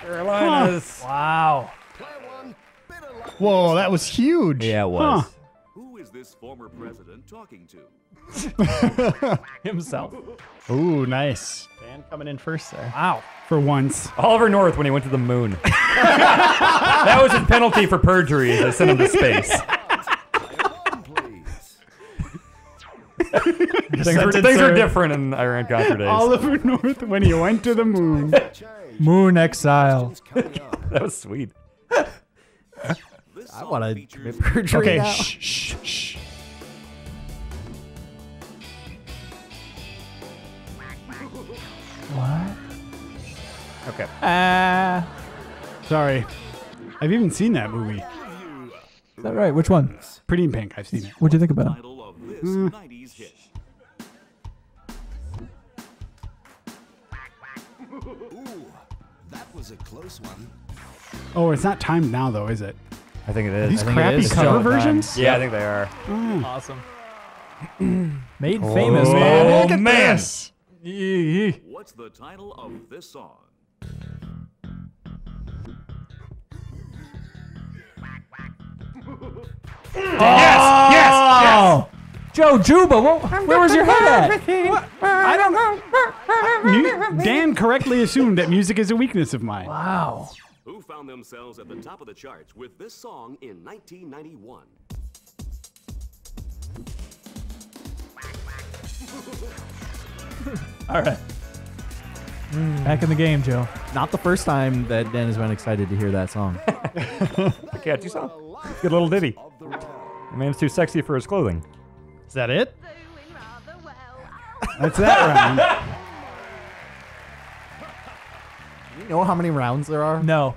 Carolinas. Wow. Play one. Bit of luck. Whoa, that was huge. Yeah, it was. Huh. Who is this former president talking to? Himself. Ooh, nice. Dan coming in first there. Wow. For once. Oliver North when he went to the moon. that was his penalty for perjury. Is they sent him to space. Things were, things were different in Iran Contra days. Oliver North when he went to the moon. Moon Exile. It's coming up. that was sweet. I want to commit perjury Okay, now. shh, shh, shh. Okay. Ah. Sorry. I've even seen that movie. Is that right? Which one? Pretty in Pink. I've seen it. What'd you think about it? title of this 90s hit. Ooh, that was a close one. Oh, it's not timed now though, is it? I think it is. These I think crappy is. cover versions? Yeah, I think they are. Awesome. Made famous, Oh, man. Look at man. this. What's the title of this song? Oh! Yes! Yes! Yes! Oh. Joe Juba, well, where was your head at? What? I don't know. Dan correctly assumed that music is a weakness of mine. Wow. Who found themselves at the top of the charts with this song in 1991? All right. Hmm. Back in the game, Joe. Not the first time that Dan has been excited to hear that song. The catchy song. Good little ditty. The man's too sexy for his clothing. Is that it? That's that round. you know how many rounds there are? No.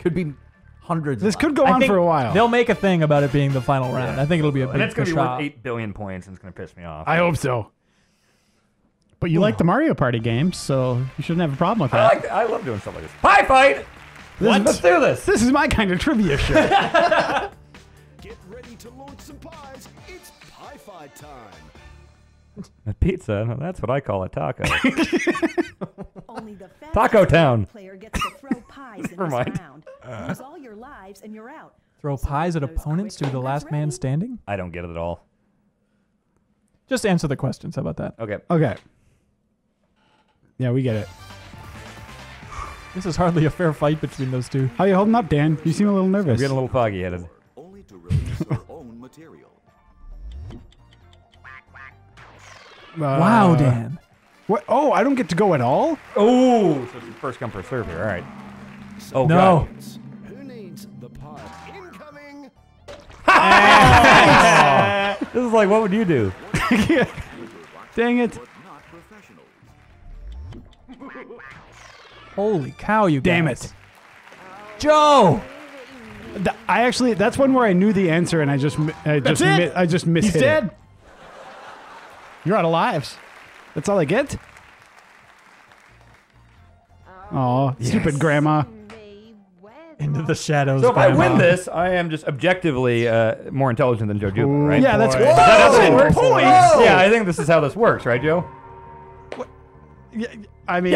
Could be hundreds. This of could go I on for a while. They'll make a thing about it being the final round. I think it'll be a big And it's gonna be shot. worth eight billion points, and it's gonna piss me off. I hope so. But you like the Mario Party games, so you shouldn't have a problem with I that. like. I love doing stuff like this. Pie fight. What? Let's do this. This is my kind of trivia show. Get ready to launch some pies. It's pie fight time. A pizza. no, That's what I call a taco. Only the Taco Town. player gets to throw pies in Never this mind. round. Uh. Use all your lives and you're out. Throw pies at opponents to the fingers last man standing? I don't get it at all. Just answer the questions. How about that? Okay. okay. Yeah, we get it. This is hardly a fair fight between those two. How you holding up, Dan? You seem a little I'm nervous. getting a little foggy headed. Only to release their own material. wow, Uh, Dan. What? Oh, I don't get to go at all. Oh, so it's first come first serve here. All right. Oh No. God. Who needs the pie? Incoming. This is like, what would you do? Dang it! Not professionals. Holy cow, you Damn guys. it! Joe! Th- I actually, that's one where I knew the answer and I just, mi- I just, it. mi- I just missed He's it. dead. You're out of lives. That's all I get. Oh, stupid grandma. Into the shadows. So if I Grandma. win this, I am just objectively uh, more intelligent than Joe Juba, right? Yeah, that's But that doesn't points. Yeah, I think this is how this works, right, Joe? Yeah, I mean,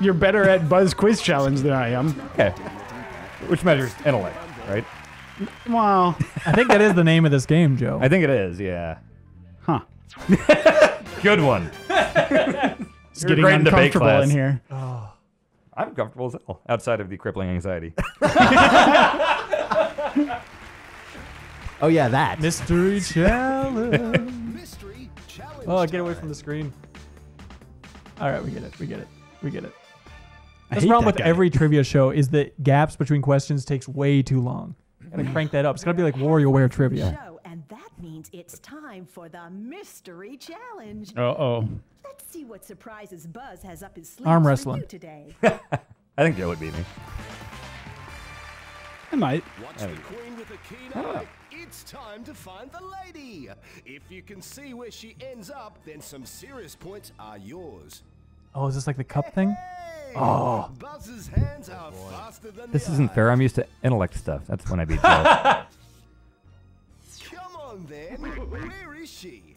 you're better at Buzz Quiz Challenge than I am. Okay. Which measures intellect, right? Well, I think that is the name of this game, Joe. I think it is, yeah. huh? Good one. It's getting great uncomfortable class. in here. Oh. I'm comfortable as hell, outside of the crippling anxiety. Oh yeah, that. Mystery challenge. Mystery challenge. oh, get away from the screen. All right, we get it. We get it. We get it. That's the problem that with guy. every trivia show is that gaps between questions takes way too long. Gotta crank that up. It's gotta be like WarioWare trivia. Show, and that means it's time for the mystery challenge. Uh oh. Let's see what surprises Buzz has up his sleeve Arm for wrestling. you today. I think Joe would beat me. I might. Watch the queen with a keen eye. It's time to find the lady. If you can see where she ends up, then some serious points are yours. Oh, is this like the cup thing? Hey, Oh. Buzz's hands oh, are faster than This the isn't eye. fair. I'm used to intellect stuff. That's when I beat Joe. Come on then. Where is she?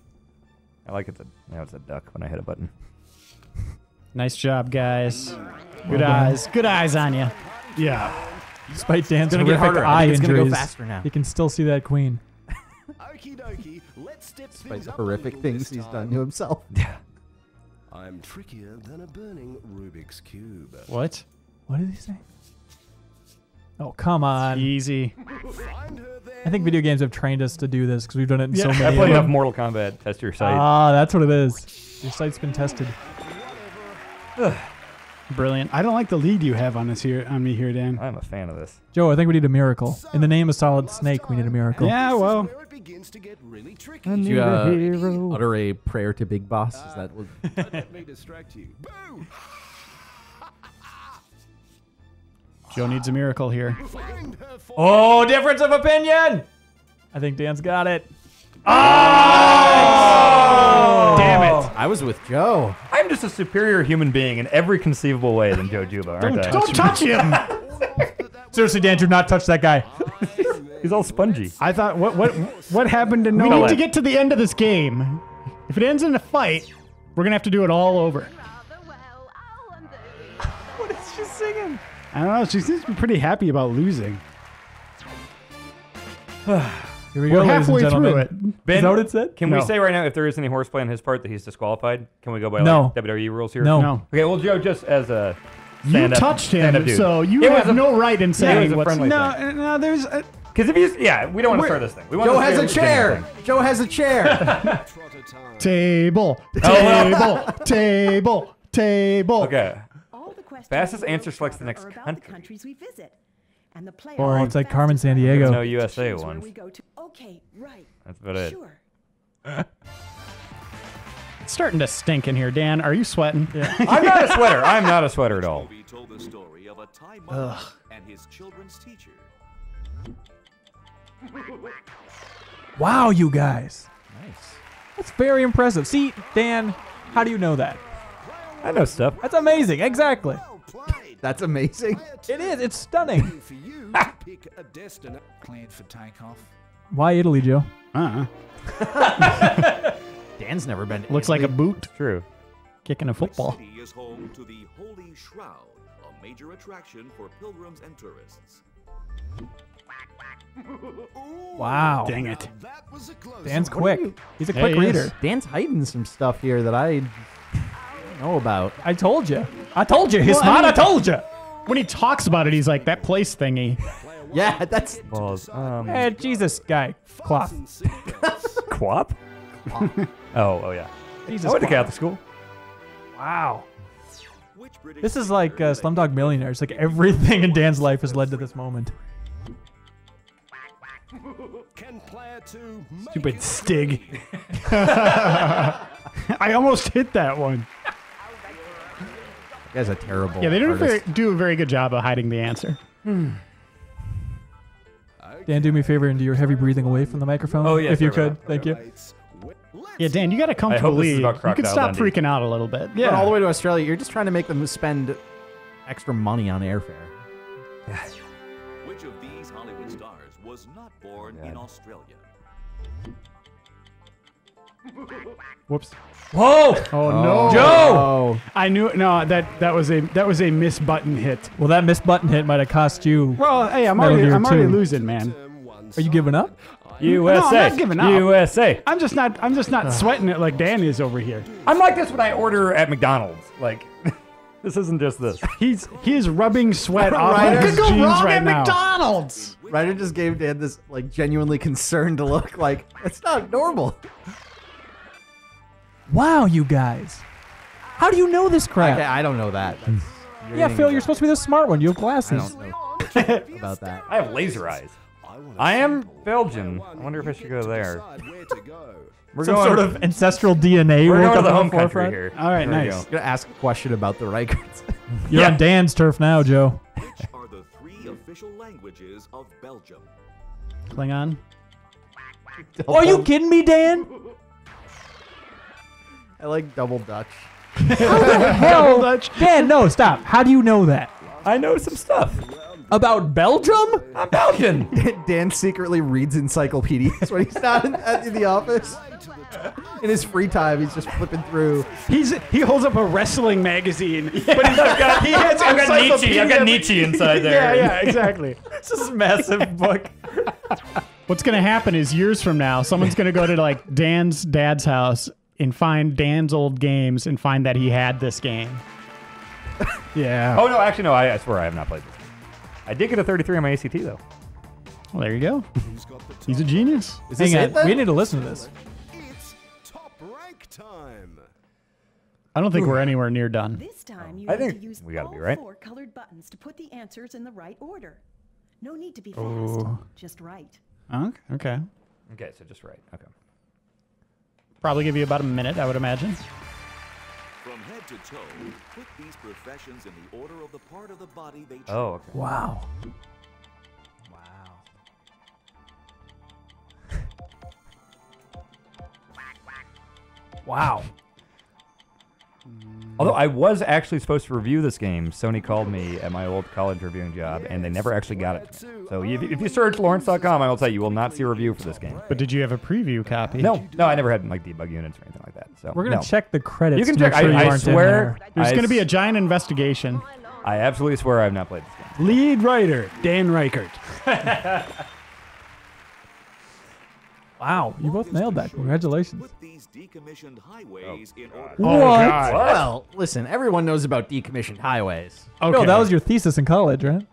I like it. To, now it's a duck when I hit a button. Nice job, guys. Good eyes. Good eyes on you. Yeah. Despite Dan's gonna get harder. Eye think it's gonna go injuries, faster now. you can still see that queen. Okie dokie. Let's step Despite things the up a horrific things he's done to himself. I'm trickier than a burning Rubik's cube. What? What did he say? Oh, come on. Easy. Find her then. I think video games have trained us to do this because we've done it in so Yeah. many. I of played enough. Mortal Kombat. Test your sight. Ah, that's what it is. Your site's been tested. Brilliant. I don't like the lead you have on us here, on me here, Dan. I'm a fan of this. Joe, I think we need a miracle. In the name of Solid Snake, we need a miracle. Yeah, well, where it begins to get really tricky. Did you uh, utter a prayer to Big Boss? Is that what? Don't let me distract you. Boo! Joe needs a miracle here. Find her for Oh, difference of opinion. I think Dan's got it. Oh! Damn it. Oh. I was with Joe. I'm just a superior human being in every conceivable way than Joe Juba, aren't I? Don't touch him. Seriously, Dan, do not touch that guy. He's all spongy. I thought, what, what, what happened to We Noah? need to get to the end of this game. If it ends in a fight, we're gonna have to do it all over. What is she singing? I don't know. She seems to be pretty happy about losing. Here we We're go, ladies and halfway through gentlemen. it. Ben, Is that what it said? Can we No. say right now if there is any horseplay on his part that he's disqualified? Can we go by No. like WWE rules here? No. No. Okay, well, Joe, just as a You stand-up- touched stand-up him, dude. so you It was have a- no right in saying was a what's. friendly No, thing. no, there's. A, Because if you, yeah, we don't want to start this thing. We want Joe this to has a chair. Joe has a chair. Table, Oh, table, table, table. Okay. All the questions Fastest answer selects the next country. The countries we visit. And the player Or with it's like Carmen Sandiego. No USA chooses ones. we go to. Okay, right. That's about it. Sure. It's starting to stink in here, Dan. Are you sweating? Yeah. I'm not a sweater. I'm not a sweater at all. Movie told the story of a Thai and his children's teacher. Wow, you guys. Nice. That's very impressive. See, Dan, how do you know that? I know stuff. That's amazing. Exactly. Well played. That's amazing. It is. It's stunning. For you to pick a destination. Cleared for takeoff. Why Italy, Joe? Uh-uh. Dan's never been. to Looks like a Italy. boot True. kicking a football. Which city is home to the Holy Shroud, a major attraction for pilgrims and tourists. Wow. Dang it. That was a close Dan's one. quick. He's a Yeah, quick he is. reader. Dan's hiding some stuff here that I don't know about. I told you. I told you. He's Well, I smart. I, mean- told you. When he talks about it, he's like that place thingy. Yeah, that's Balls. Um, Hey, Jesus, guy. Cloth. Quap? oh, oh yeah. Jesus. I went to Cloth. Catholic school. Wow. This is like uh, theater Slumdog Millionaires. Like everything in Dan's life has led to this moment. Can player two Stupid Stig. I almost hit that one. You guys a terrible. Yeah, they don't very, do a very good job of hiding the answer. Dan, do me a favor and do your heavy breathing away from the microphone. Oh, yeah, if you could. about Thank you. Yeah, Dan, you got a I comfortable hope this lead. You could stop Dundee. freaking out a little bit. Yeah. all the way to Australia. You're just trying to make them spend extra money on airfare. Which of these Hollywood stars was not born oh, in Australia? Whoops. Whoa! Oh, oh, no, Joe! Oh, I knew no that that was a that was a miss button hit. Well, that missed button hit might have cost you. Well, hey, I'm Metal already Gear I'm already 2. losing, man. Are you giving up? USA. I'm not giving up. USA. I'm just not I'm just not sweating it like Dan is over here. I'm like this when I order at McDonald's. Like, this isn't just this. He's he is rubbing sweat off Right, of what his could go jeans wrong right at now. McDonald's? Ryder just gave Dan this like genuinely concerned look. Like it's not normal. Wow, you guys. How do you know this crap? Okay, I don't know that. Hmm. You're yeah, Phil, you're supposed to be the smart one. You have I glasses. don't know about that. I have laser eyes. I, am. Belgian. I wonder if I should go there. decide where to go. We're Some going, sort of ancestral DNA. we're woke going to the home country forefront. here. All right, Here nice. go. I'm gonna ask a question about the Ryckerts. You're Yeah. on Dan's turf now, Joe. Which are the three official languages of Belgium? Klingon. Are you kidding me, Dan? I like double Dutch. How the Hell, dutch. Dan, no, stop. How do you know that? I know some stuff. About Belgium? I'm Belgian. Dan secretly reads encyclopedias when he's not in, at, in the office. In his free time, he's just flipping through. He's he holds up a wrestling magazine, but he's got, he has I've got Nietzsche. I've got encyclopedia- Nietzsche inside Yeah, there. yeah, exactly. It's this massive book. What's gonna happen is years from now, someone's gonna go to like Dan's dad's house and find Dan's old games and find that he had this game. Yeah. Oh no, actually no. I, I swear I have not played this. I did get a 33 on my ACT though. Well, there you go. Who's got the He's a genius. Is Hang it on. then? We need to listen to this. It's top rank time. I don't think we're anywhere near done. This time you I think to use we gotta all be right. four colored buttons to put the answers in the right order. No need to be fast, Oh. just right. Okay. Okay. Okay, so just right. Okay. Probably give you about a minute, I would imagine. From head to toe, put these professions in the order of the part of the body they choose. Oh, okay. Wow. Wow. Although I was actually supposed to review this game, Sony called me at my old college reviewing job, and they never actually got it. So if, if you search Lawrence.com, I will tell you, you will not see a review for this game. But did you have a preview copy? No, no, I never had like debug units or anything like that. So We're gonna no. check the credits. You can check. Make sure I, you I aren't swear. There's I going to be a giant investigation. I absolutely swear I have not played this game. Lead writer Dan Ryckert. Wow, you both nailed that. Congratulations. Put these decommissioned highways oh, in order. What? Oh, well, listen, everyone knows about decommissioned highways. Okay. No, that was your thesis in college, right?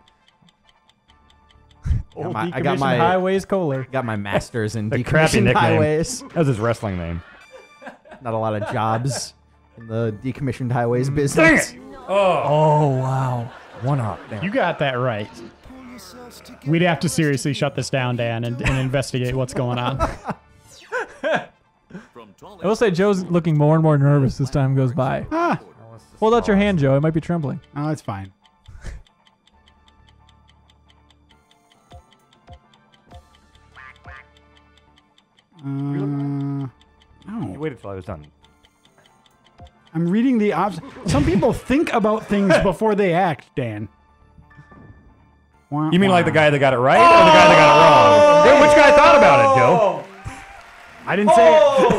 Old my- I decommissioned got my- highways Kollar. Got my masters in The crappy decommissioned nickname. highways. That was his wrestling name. Not a lot of jobs in the decommissioned highways mm. Dang business. it! Oh wow. One up. Damn. You got that right. We'd have to seriously shut this down, Dan, and, and investigate what's going on. I will say Joe's looking more and more nervous as time goes by. Ah, Hold out your hand, Joe. It might be trembling. oh, it's fine. Uh, You waited till I was done. I'm reading the options. Some people think about things before they act, Dan. Wah, You mean like the guy that got it right or the guy that got it wrong? Yeah, which guy thought about it, Joe? I didn't say.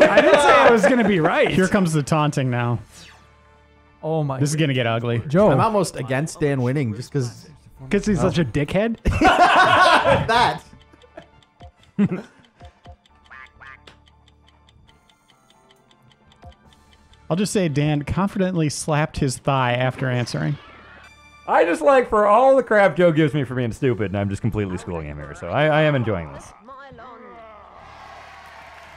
I didn't say I was gonna be oh! right. Here comes the taunting now. Oh my. This is gonna get ugly. Joe. I'm almost against Dan winning just because Because he's such a oh. dickhead. that. I'll just say Dan confidently slapped his thigh after answering. I just like for all the crap Joe gives me for being stupid, and I'm just completely schooling him here. So I, I am enjoying this.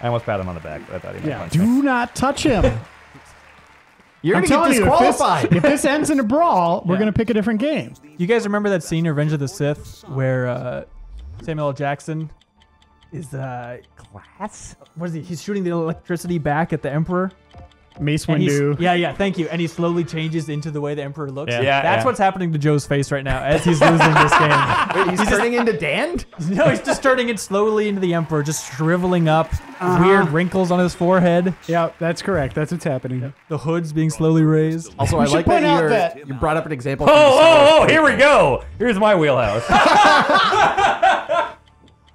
I almost pat him on the back, but I thought he might Yeah. punch me. Do not touch him. You're I'm gonna get telling you, if this, disqualified. if this ends in a brawl, we're Yeah. gonna pick a different game. You guys remember that scene, in Revenge of the Sith, where uh, Samuel L. Jackson is uh, glass? What is he? He's shooting the electricity back at the Emperor. Mace And he's- Windu. Yeah, yeah. Thank you. And he slowly changes into the way the Emperor looks. Yeah. Yeah, That's yeah. what's happening to Joe's face right now as he's losing this game. Wait, he's, turning into Dan? No, he's just turning it slowly into the Emperor, just shriveling up, Uh-huh. weird wrinkles on his forehead. yeah, that's correct. That's what's happening. The hood's being slowly raised. Also, I like that, you're- that- you brought up an example. Oh, from the Star oh, oh, here we go. Here's my wheelhouse.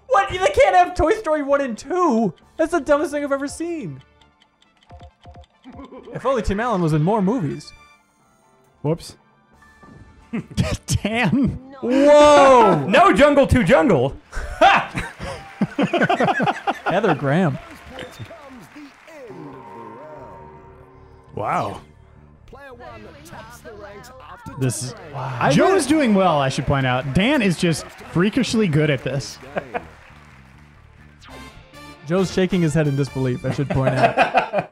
What? They can't have Toy Story 1 and 2. That's the dumbest thing I've ever seen. If only Tim Allen was in more movies. Whoops. Damn. Whoa! no jungle to jungle. Heather Graham. Points comes the end of the round. Wow. Player one taps the ranks after This is two rounds. I Joe is doing well, I should point out. Dan is just freakishly good at this. Joe's shaking his head in disbelief, I should point out.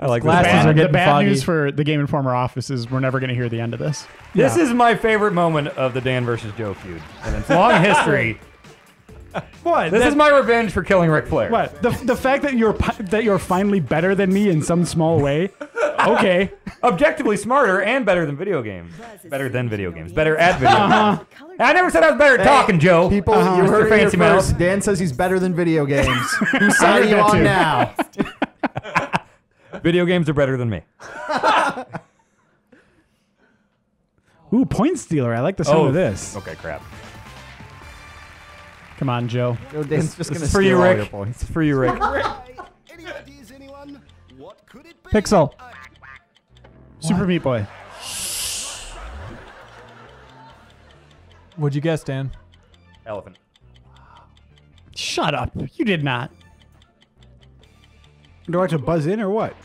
I like this. Glasses Bad- are the getting bad foggy. news for the Game Informer office is we're never going to hear the end of this. This is my favorite moment of the Dan versus Joe feud. And it's long history. What? This That- is my revenge for killing Ric Flair. What? The, the fact that you're pi- that you're finally better than me in some small way. Okay. Objectively smarter and better than video games. Better than video games. Better at video games. Colored I never said I was better at talking, Joe. People, Uh-huh. you Mr. heard it here Fancy Mouth. first. Dan says he's better than video games. Whose side are you on too. now? Video games are better than me. Ooh, point stealer. I like the sound Oh, of this. Okay, crap. Come on, Joe. Joe, Dan's just gonna is for you, steal all your Rick. points. It's for you, Rick. Any ideas, anyone? What could it be? Pixel. Super Meat Boy. What'd you guess, Dan? Elephant. Shut up. You did not. Do I have to buzz in or what?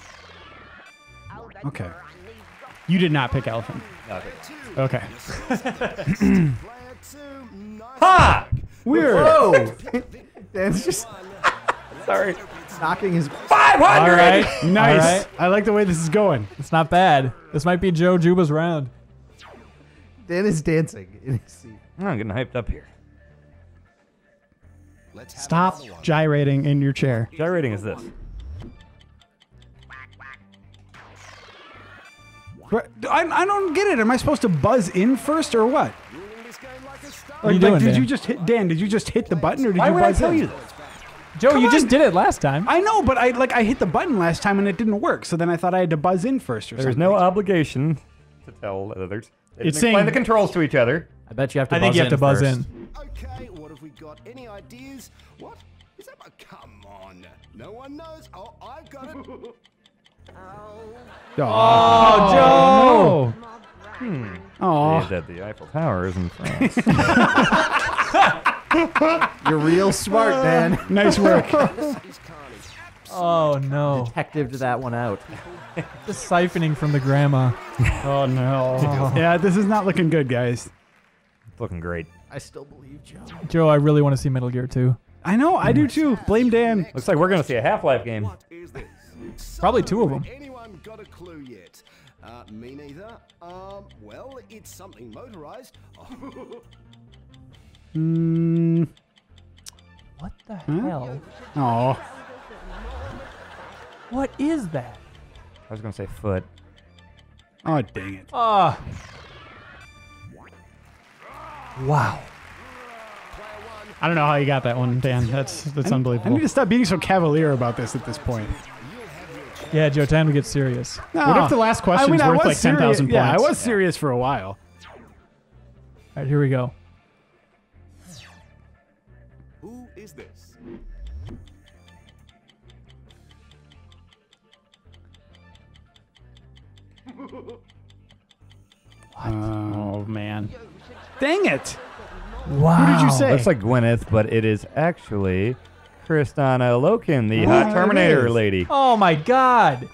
Okay. You did not pick elephant. Okay. Player two, nice Ha! Weird. Whoa! Dan's just Sorry. knocking his. 500! All right. Nice. All right. I like the way this is going. It's not bad. This might be Joe Juba's round. Dan is dancing in his seat. Oh, I'm getting hyped up here. Let's Stop gyrating in your chair. Gyrating is this. I, I don't get it. Am I supposed to buzz in first or what? Ruling this game like. What are you like, doing, did Dan? you just hit Dan? Did you just hit the button or did Why you would I buzz tell in? you this? Joe, you on. just did it last time. I know, but I like I hit the button last time and it didn't work. So then I thought I had to buzz in first or There's something. There's no obligation to tell others. They It's didn't explain saying- the controls to each other. I bet you have to. I think buzz you have in to buzz first. in. Okay, what have we got? Any ideas? What? Is that? a- Come on. No one knows. Oh, I've got it. Oh, oh, oh Joe! Hmm. Aw. Is that the Eiffel Tower is in France. You're real smart, Dan. Nice work. Oh no. Detectived that one out. Just siphoning from the grandma. Oh no. Oh. yeah, this is not looking good, guys. It's looking great. I still believe Joe. Joe, I really want to see Metal Gear 2. I know. I do too. Blame Dan. Looks like we're gonna see a Half-Life game. What is this? Probably two of them. Anyone got a clue yet? Uh, me neither. Um, well, it's something motorized. Mm, What the hell? oh, What is that? I was gonna say foot. Oh dang it. Ah. wow. I don't know how you got that one, Dan. That's that's I unbelievable. I need to stop being so cavalier about this at this point. Yeah, Joe, time to get serious. What if the last question's I mean, I worth was like 10,000 serious- Yeah, I was serious for a while. All right, here we go. Who is this? Oh man. Dang it. Wow. Who did you say? Looks like Gwyneth, but it is actually Kristanna Loken, the Oh, hot it Terminator lady. Oh my God.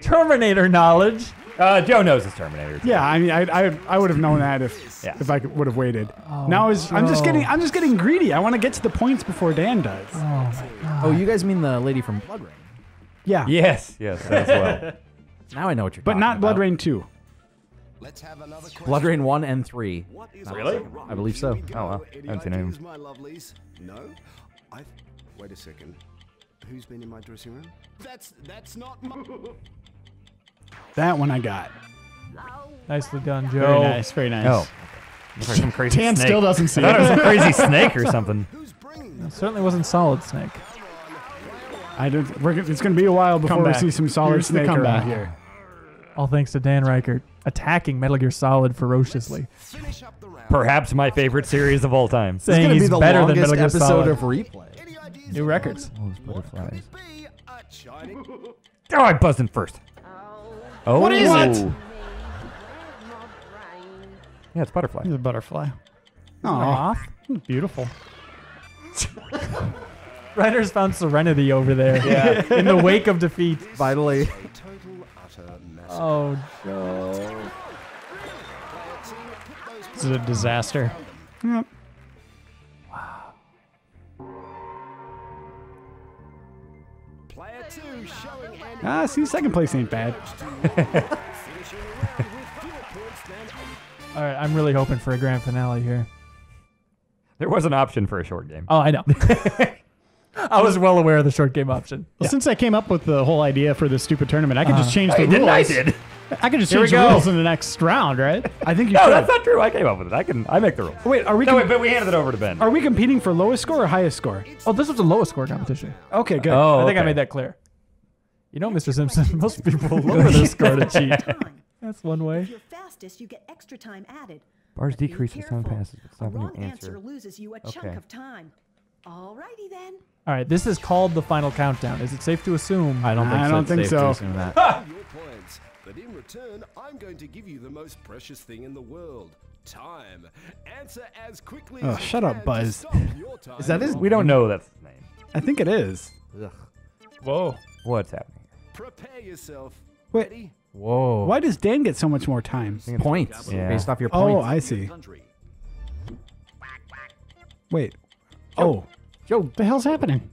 Terminator knowledge. Uh, Joe knows it's Terminator. Yeah, I mean, I I, I would have known that if Yeah. if I would have waited. now is I'm just getting I'm just getting greedy. I want to get to the points before Dan does. Oh my God. Oh, you guys mean the lady from BloodRayne? Yeah, Yes, yes, as well. Now I know what you're but talking not Blood about. Rain two. Let's have another question. BloodRayne 1 and 3. What is Really? I believe so. Here we go. Oh, well. Any Haven't seen any of ideas, my lovelies? No? I wait a second. Who's been in my dressing room? That's that's not my That one I got. Nicely done, Very Joe. nice. Very nice. Oh. Looks like some crazy Dan snake. still doesn't see I thought it was it. some crazy snake or something. Who's bringing them? It certainly wasn't Solid Snake. I don't. We're, it's going to be a while before we Comeback. see some solid Here's the snake comeback. around here. All thanks to Dan Ryckert attacking Metal Gear Solid ferociously, Finish up the round. Perhaps my favorite series of all time. This is saying going to he's be the better than longest Metal Gear episode Solid. of replay. Any ideas? New records. Oh, those butterflies. it be? A shining. Oh, I buzzed in first. Oh, What is it? Oh. Yeah, it's butterfly. He's a butterfly. Aw. Beautiful. Ryder's found serenity over there. Yeah. in the wake of defeat. Finally. Total utter mess. Oh, Joe. This is a disaster. Yep. Ah, see, second place ain't bad. finishing around with fewer points than All right, I'm really hoping for a grand finale here. There was an option for a short game. Oh, I know. I was well aware of the short game option. Well, since I came up with the whole idea for this stupid tournament, I could just change the I rules. didn't. I did. I could just Here we change the go. rules in the next round, right? I think you No, should. that's not true. I came up with it. I can. I make the rules. Wait, are we No, com- wait, but we handed it over to Ben. are we competing for lowest score or highest score? Oh, this was the lowest score competition. Okay, good. Oh, I think I okay. made that clear. You know, Mr. Simpson, most people lower their score to cheat. That's one If way. you're fastest, you get extra time added. Bars But decrease as time passes, but A stopping wrong your answer answer. loses you a Okay. chunk of time. Alrighty then. All right, this is called the final countdown. Is it safe to assume? I don't think I so. don't It's think safe to so. assume that. your points. But in return, I'm going to give you the most precious thing in the world. Time. Answer as quickly Oh, as you shut up, Buzz. stop your time. Is that his? We don't know that's his name. I think it is. Whoa. What's happening? Prepare yourself. Wait. Ready? Whoa. Why does Dan get so much more time? Points. Yeah. Based off your Oh. I see. Country. Wait. Oh, Joe, what the hell's happening?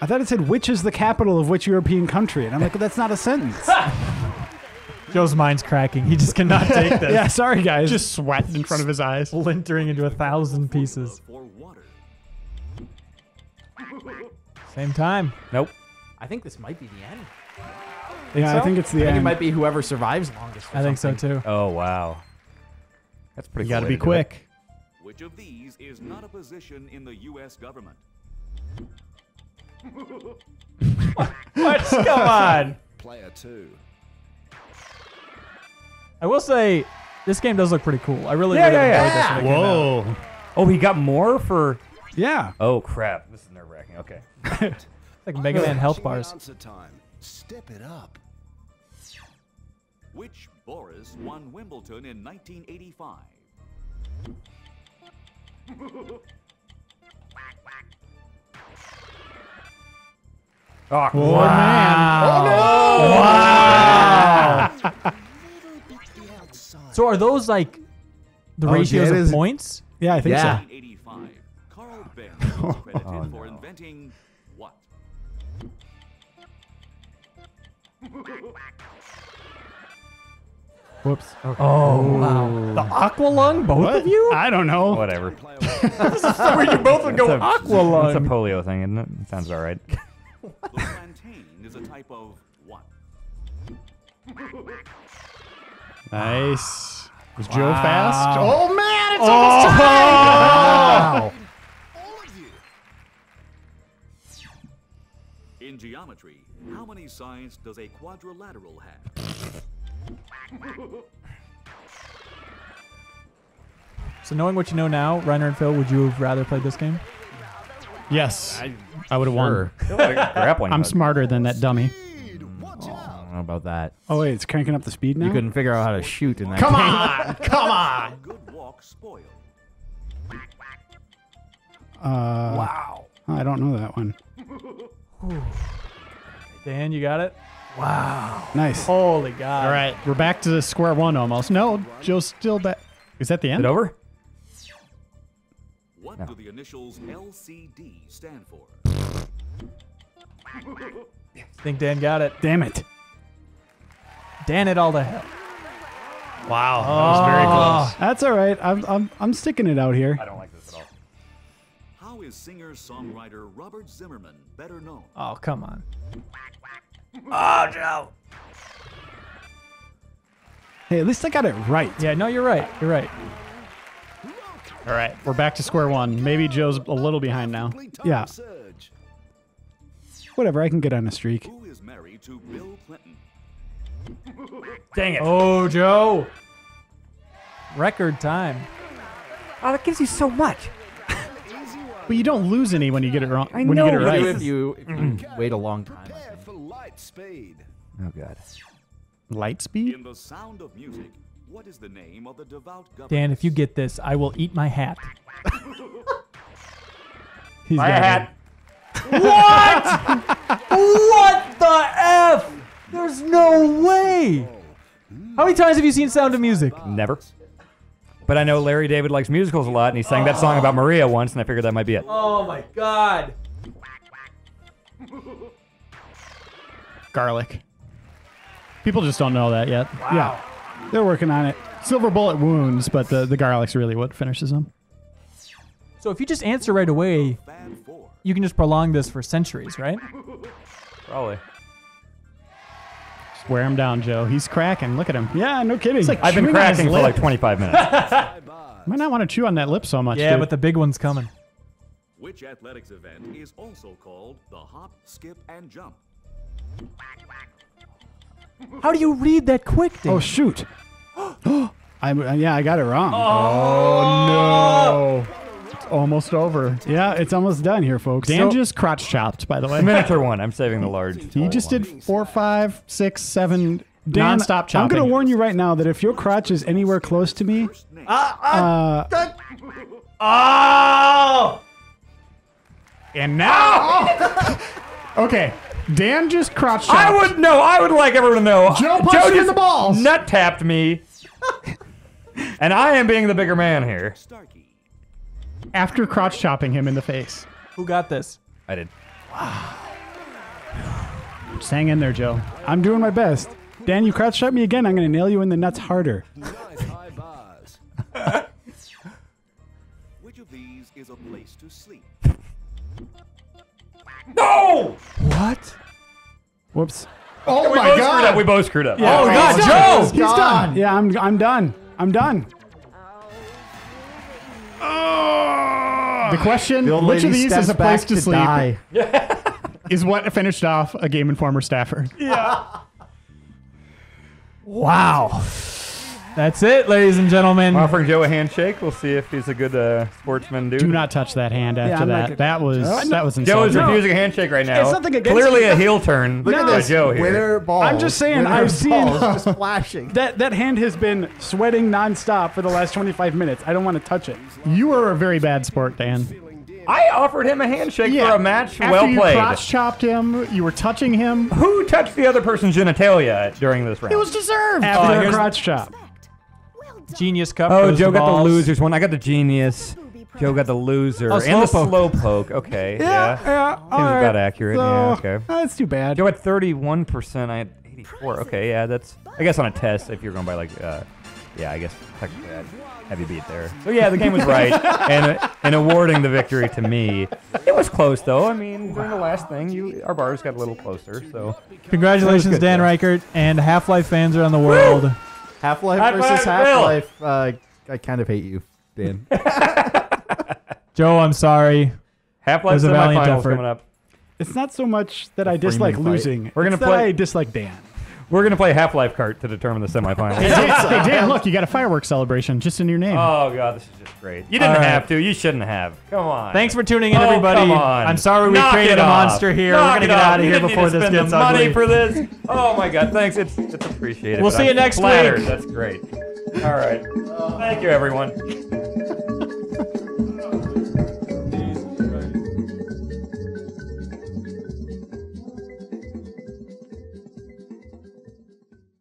I thought it said which is the capital of which European country, and I'm like, that's not a sentence. Joe's mind's cracking. He just cannot take this. yeah, sorry guys. Just sweat in front of his eyes. splintering into a thousand pieces. Same time. Nope. I think this might be the end. yeah, I think it's the I think it might be whoever survives longest. or I think so too. Oh wow. That's pretty. You got to be way do it. quick. Which of these is not a position in the U.S. government? What? Come on. Player two. I will say, this game does look pretty cool. I really, Yeah, really yeah, enjoyed this. yeah. when it came out. Whoa. Oh, he got more for. Yeah. Oh crap! This is nerve wracking. Okay. It's like Mega Man health bars. Answer time. Step it up. Which Boris won Wimbledon in 1985? Oh, Oh, man. Oh, so are those like the Oh, ratios yeah, of is- points? Yeah, I think Yeah. 1985, Carl Benz was credited oh, for inventing Whoops. Oh, wow. The aqua lung, both of you? I don't know. Whatever. Where you both would go It's a- aqua It's a lung. polio thing, isn't it? Sounds all right. The plantain is a type of what? Nice. Was Joe fast? Oh man, it's oh. almost time. Wow. All of you. In geometry, how many sides does a quadrilateral have? So knowing what you know now, Reiner and Phil, would you have rather played this game? Yes, I, would have won. Grappling. I'm hook. smarter than that dummy. Watch I don't know about that. Oh wait, it's cranking up the speed now. You couldn't figure out how to shoot in that Come game. on, come on. Good walk spoiled. Uh, Wow. I don't know that one. Dan, you got it? Wow. Nice. Holy God. All right, we're back to the square one almost. No, Joe's still back. Is that the Is end? it over? What No. do the initials LCD stand for? I think Dan got it. Damn it. Dan it all to hell. Wow, that was very oh. close. That's all right. I'm I'm I'm sticking it out here. I don't like is singer-songwriter Robert Zimmerman better known? Oh, come on. Oh, Joe. Hey, at least I got it right. Yeah, no, you're right. You're right. All right, we're back to square one. Maybe Joe's a little behind now. Yeah. Whatever. I can get on a streak. Who is married to Bill Clinton? Dang it. Oh, Joe. Record time. Oh, that gives you so much. But you don't lose any when you get it wrong. I when know, you get it right. If you, if you mm-hmm. wait a long time. For light speed. Oh, God. Light speed. In The Sound of Music, what is the name of the devout governess? Dan, if you get this, I will eat my hat. He's My got hat. what WHAT the F? There's no way. How many times have you seen Sound of Music? Never. But I know Larry David likes musicals a lot, and he sang that song about Maria once, and I figured that might be it. Oh my God. Garlic. People just don't know that yet. it. Yeah. They're working on it. Silver bullet wounds, but the, the garlic's really what finishes them. So if you just answer right away, you can just prolong this for centuries, right? Probably. Just wear him down, Joe. He's cracking. Look at him. Yeah, no kidding. like I've been Chewing on his cracking for lip. like 25 minutes. Might not want to chew on that lip so much. Yeah, dude. but the big one's coming. Which athletics event is also called the hop, skip, and jump? How do you read that quick, Dan? oh shoot. I uh, yeah, I got it wrong. oh no, oh, it's almost over. Yeah, it's almost done here, folks. Dan So- just crotch chopped, by the way. Miniature one. I'm saving the large. He just did four, five, six, seven Dan, non-stop chopping. I'm going to warn you right now that if your crotch is anywhere close to me, First name. uh, Oh! And now, okay, Dan just crotch chopped. I would know. I would like everyone to know. Joe punched you in just the balls. Nut tapped me. and I am being the bigger man here. Starkey. After crotch chopping him in the face. Who got this? I did. Just hang in there, Joe. I'm doing my best. Dan, you crotch shot me again. I'm going to nail you in the nuts harder. Nice high bars. Which of these is a place to sleep? No! What? Whoops. Oh we both screwed up. We both screwed up. Oh, God, He's Joe! done. He's done. Yeah, I'm, I'm done. I'm done. The question: The old Which of lady these is a place back to, sleep? die. Is what finished off a Game Informer staffer. Yeah. Wow. That's it, ladies and gentlemen. I'm offering Joe a handshake. We'll see if he's a good uh, sportsman dude. Do not touch that hand after I'm not that. gonna- That was that was Joe is insulting. refusing a handshake right now. It's nothing against Clearly you. a heel turn. Look at by this. Joe here. Winner balls. I'm just saying, I've seen- balls just flashing. That that hand has been sweating nonstop for the last 25 minutes. I don't want to touch it. You were a very bad sport, Dan. I offered him a handshake for a match After well you played. crotch chopped him, you were touching him. Who touched the other person's genitalia during this round? It was deserved. After here's a the- crotch chop. Well Genius Cup. Oh, Joe to got the losers one. I got the genius. Joe got the loser Oh, and the Slowpoke. slowpoke. Okay, Yeah, yeah. yeah. Seems all right. about accurate. yeah, So, okay. That's too bad. Joe had 31%. I had 84. Okay, yeah, that's. I guess on a test, if you're going by like, uh, yeah, I guess technically I'd have you beat there. So yeah, the game was right, and uh, and awarding the victory to me. It was close though. I mean, during the last thing, you our bars got a little closer. So Congratulations, good, Dan. Ryckert, and Half Life fans around the world. Half Life High versus five, Half Life. Uh, I kind of hate you, Dan. Joe, I'm sorry. Half Life was a valiant semifinals effort. coming up. It's not so much that I dislike Freeman fight. losing. We're gonna it's that play- I dislike Dan. We're gonna play Half Life Kart to determine the semifinals. Hey, Dan, hey, Dan, look, you got a fireworks celebration just in your name. oh god, this is just great. You didn't All right. have to. You shouldn't have. Come on. Thanks for tuning in, Oh, everybody. come on. I'm sorry we Knock created a off. monster here. Knock We're gonna get off. out of You here before this spend gets the money for this. Oh my god, thanks. It's it's appreciated. We'll see I'm you next flattered. week. That's great. All right. Thank you, everyone.